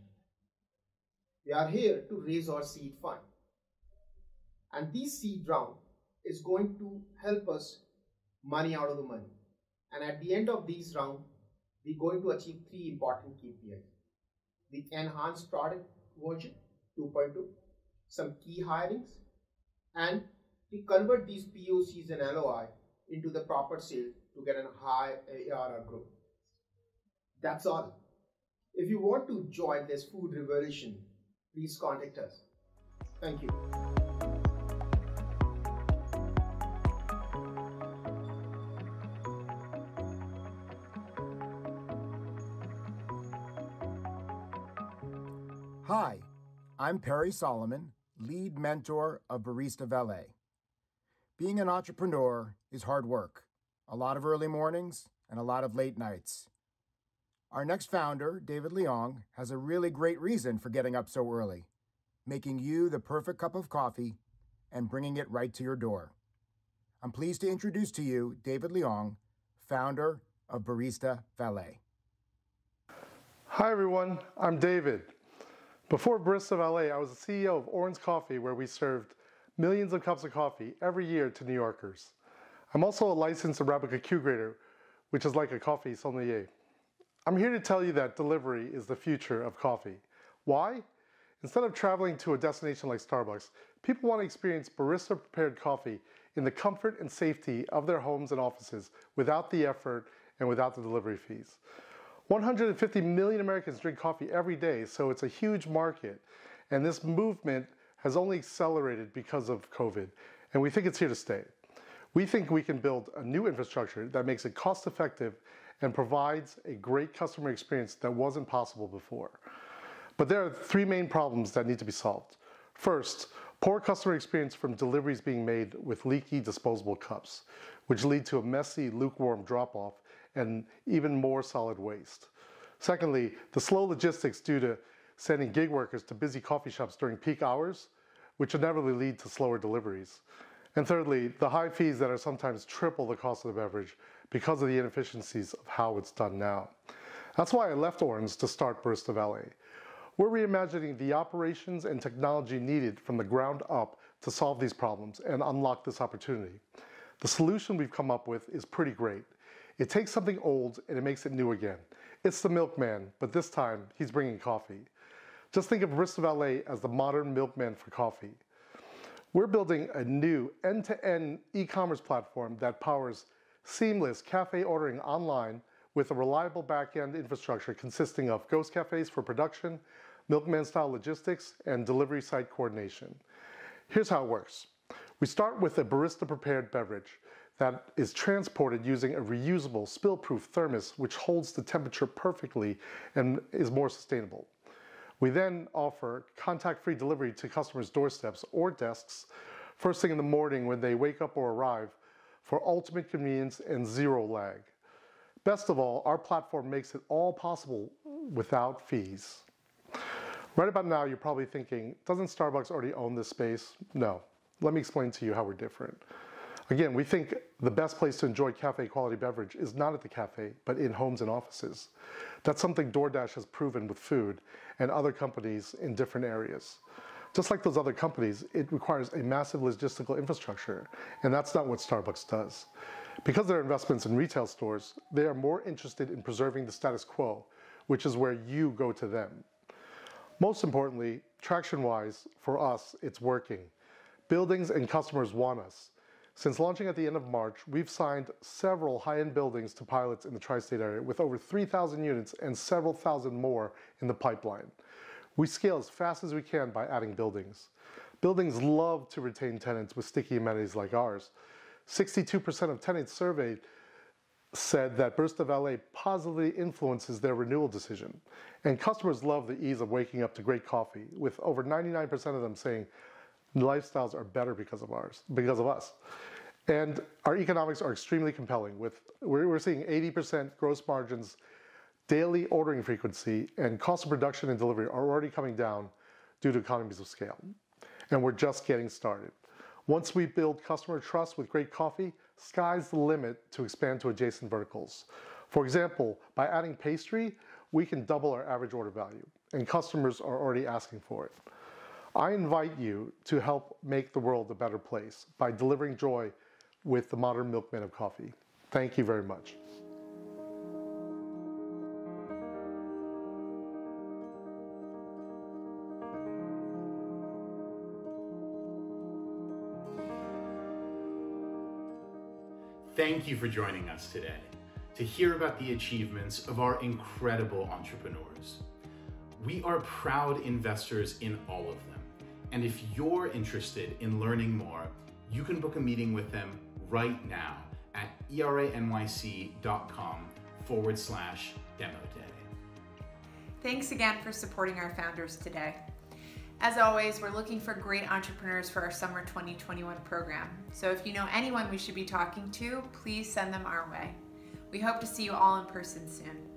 S26: We are here to raise our seed fund. And this seed round is going to help us money out of the money. And at the end of this round, we're going to achieve three important KPIs. The enhanced product version 2.2, some key hirings, and we convert these POCs and LOI into the proper sale to get a high ARR growth. That's all. If you want to join this food revolution, please contact us. Thank you.
S25: I'm Perry Solomon, lead mentor of Barista Valet. Being an entrepreneur is hard work, a lot of early mornings and a lot of late nights. Our next founder, David Leong, has a really great reason for getting up so early, making you the perfect cup of coffee and bringing it right to your door. I'm pleased to introduce to you David Leong, founder of Barista Valet.
S27: Hi, everyone. I'm David. Before Barista Valet, I was the CEO of Orange Coffee, where we served millions of cups of coffee every year to New Yorkers. I'm also a licensed Arabica Q grader, which is like a coffee sommelier. I'm here to tell you that delivery is the future of coffee. Why? Instead of traveling to a destination like Starbucks, people want to experience barista prepared coffee in the comfort and safety of their homes and offices without the effort and without the delivery fees. 150 million Americans drink coffee every day, so it's a huge market. And this movement has only accelerated because of COVID, and we think it's here to stay. We think we can build a new infrastructure that makes it cost effective and provides a great customer experience that wasn't possible before. But there are three main problems that need to be solved. First, poor customer experience from deliveries being made with leaky disposable cups, which lead to a messy, lukewarm drop off and even more solid waste. Secondly, the slow logistics due to sending gig workers to busy coffee shops during peak hours, which inevitably lead to slower deliveries. And thirdly, the high fees that are sometimes triple the cost of the beverage because of the inefficiencies of how it's done now. That's why I left Orange to start Barista Valet. We're reimagining the operations and technology needed from the ground up to solve these problems and unlock this opportunity. The solution we've come up with is pretty great. It takes something old and it makes it new again. It's the milkman, but this time he's bringing coffee. Just think of Barista Valet as the modern milkman for coffee. We're building a new end-to-end e-commerce platform that powers seamless cafe ordering online with a reliable back-end infrastructure consisting of ghost cafes for production, milkman-style logistics, and delivery site coordination. Here's how it works. We start with a barista-prepared beverage that is transported using a reusable spill-proof thermos which holds the temperature perfectly and is more sustainable. We then offer contact-free delivery to customers' doorsteps or desks first thing in the morning when they wake up or arrive for ultimate convenience and zero lag. Best of all, our platform makes it all possible without fees. Right about now, you're probably thinking, doesn't Starbucks already own this space? No. Let me explain to you how we're different. Again, we think the best place to enjoy cafe quality beverage is not at the cafe, but in homes and offices. That's something DoorDash has proven with food and other companies in different areas. Just like those other companies, it requires a massive logistical infrastructure, and that's not what Starbucks does. Because their investments in retail stores, they are more interested in preserving the status quo, which is where you go to them. Most importantly, traction wise, for us, it's working. Buildings and customers want us. Since launching at the end of March, we've signed several high-end buildings to pilots in the tri-state area with over 3,000 units and several thousand more in the pipeline. We scale as fast as we can by adding buildings. Buildings love to retain tenants with sticky amenities like ours. 62% of tenants surveyed said that Barista Valet positively influences their renewal decision. And customers love the ease of waking up to great coffee, with over 99% of them saying lifestyles are better because of ours, because of us. And our economics are extremely compelling. With we're, seeing 80% gross margins, daily ordering frequency, and cost of production and delivery are already coming down due to economies of scale. And we're just getting started. Once we build customer trust with great coffee, sky's the limit to expand to adjacent verticals. For example, by adding pastry, we can double our average order value, and customers are already asking for it. I invite you to help make the world a better place by delivering joy with the modern milkman of coffee. Thank you very much.
S28: Thank you for joining us today to hear about the achievements of our incredible entrepreneurs. We are proud investors in all of them. And if you're interested in learning more, you can book a meeting with them right now at eranyc.com forward slash demo day.
S29: Thanks again for supporting our founders today. As always, we're looking for great entrepreneurs for our summer 2021 program. So if you know anyone we should be talking to, please send them our way. We hope to see you all in person soon.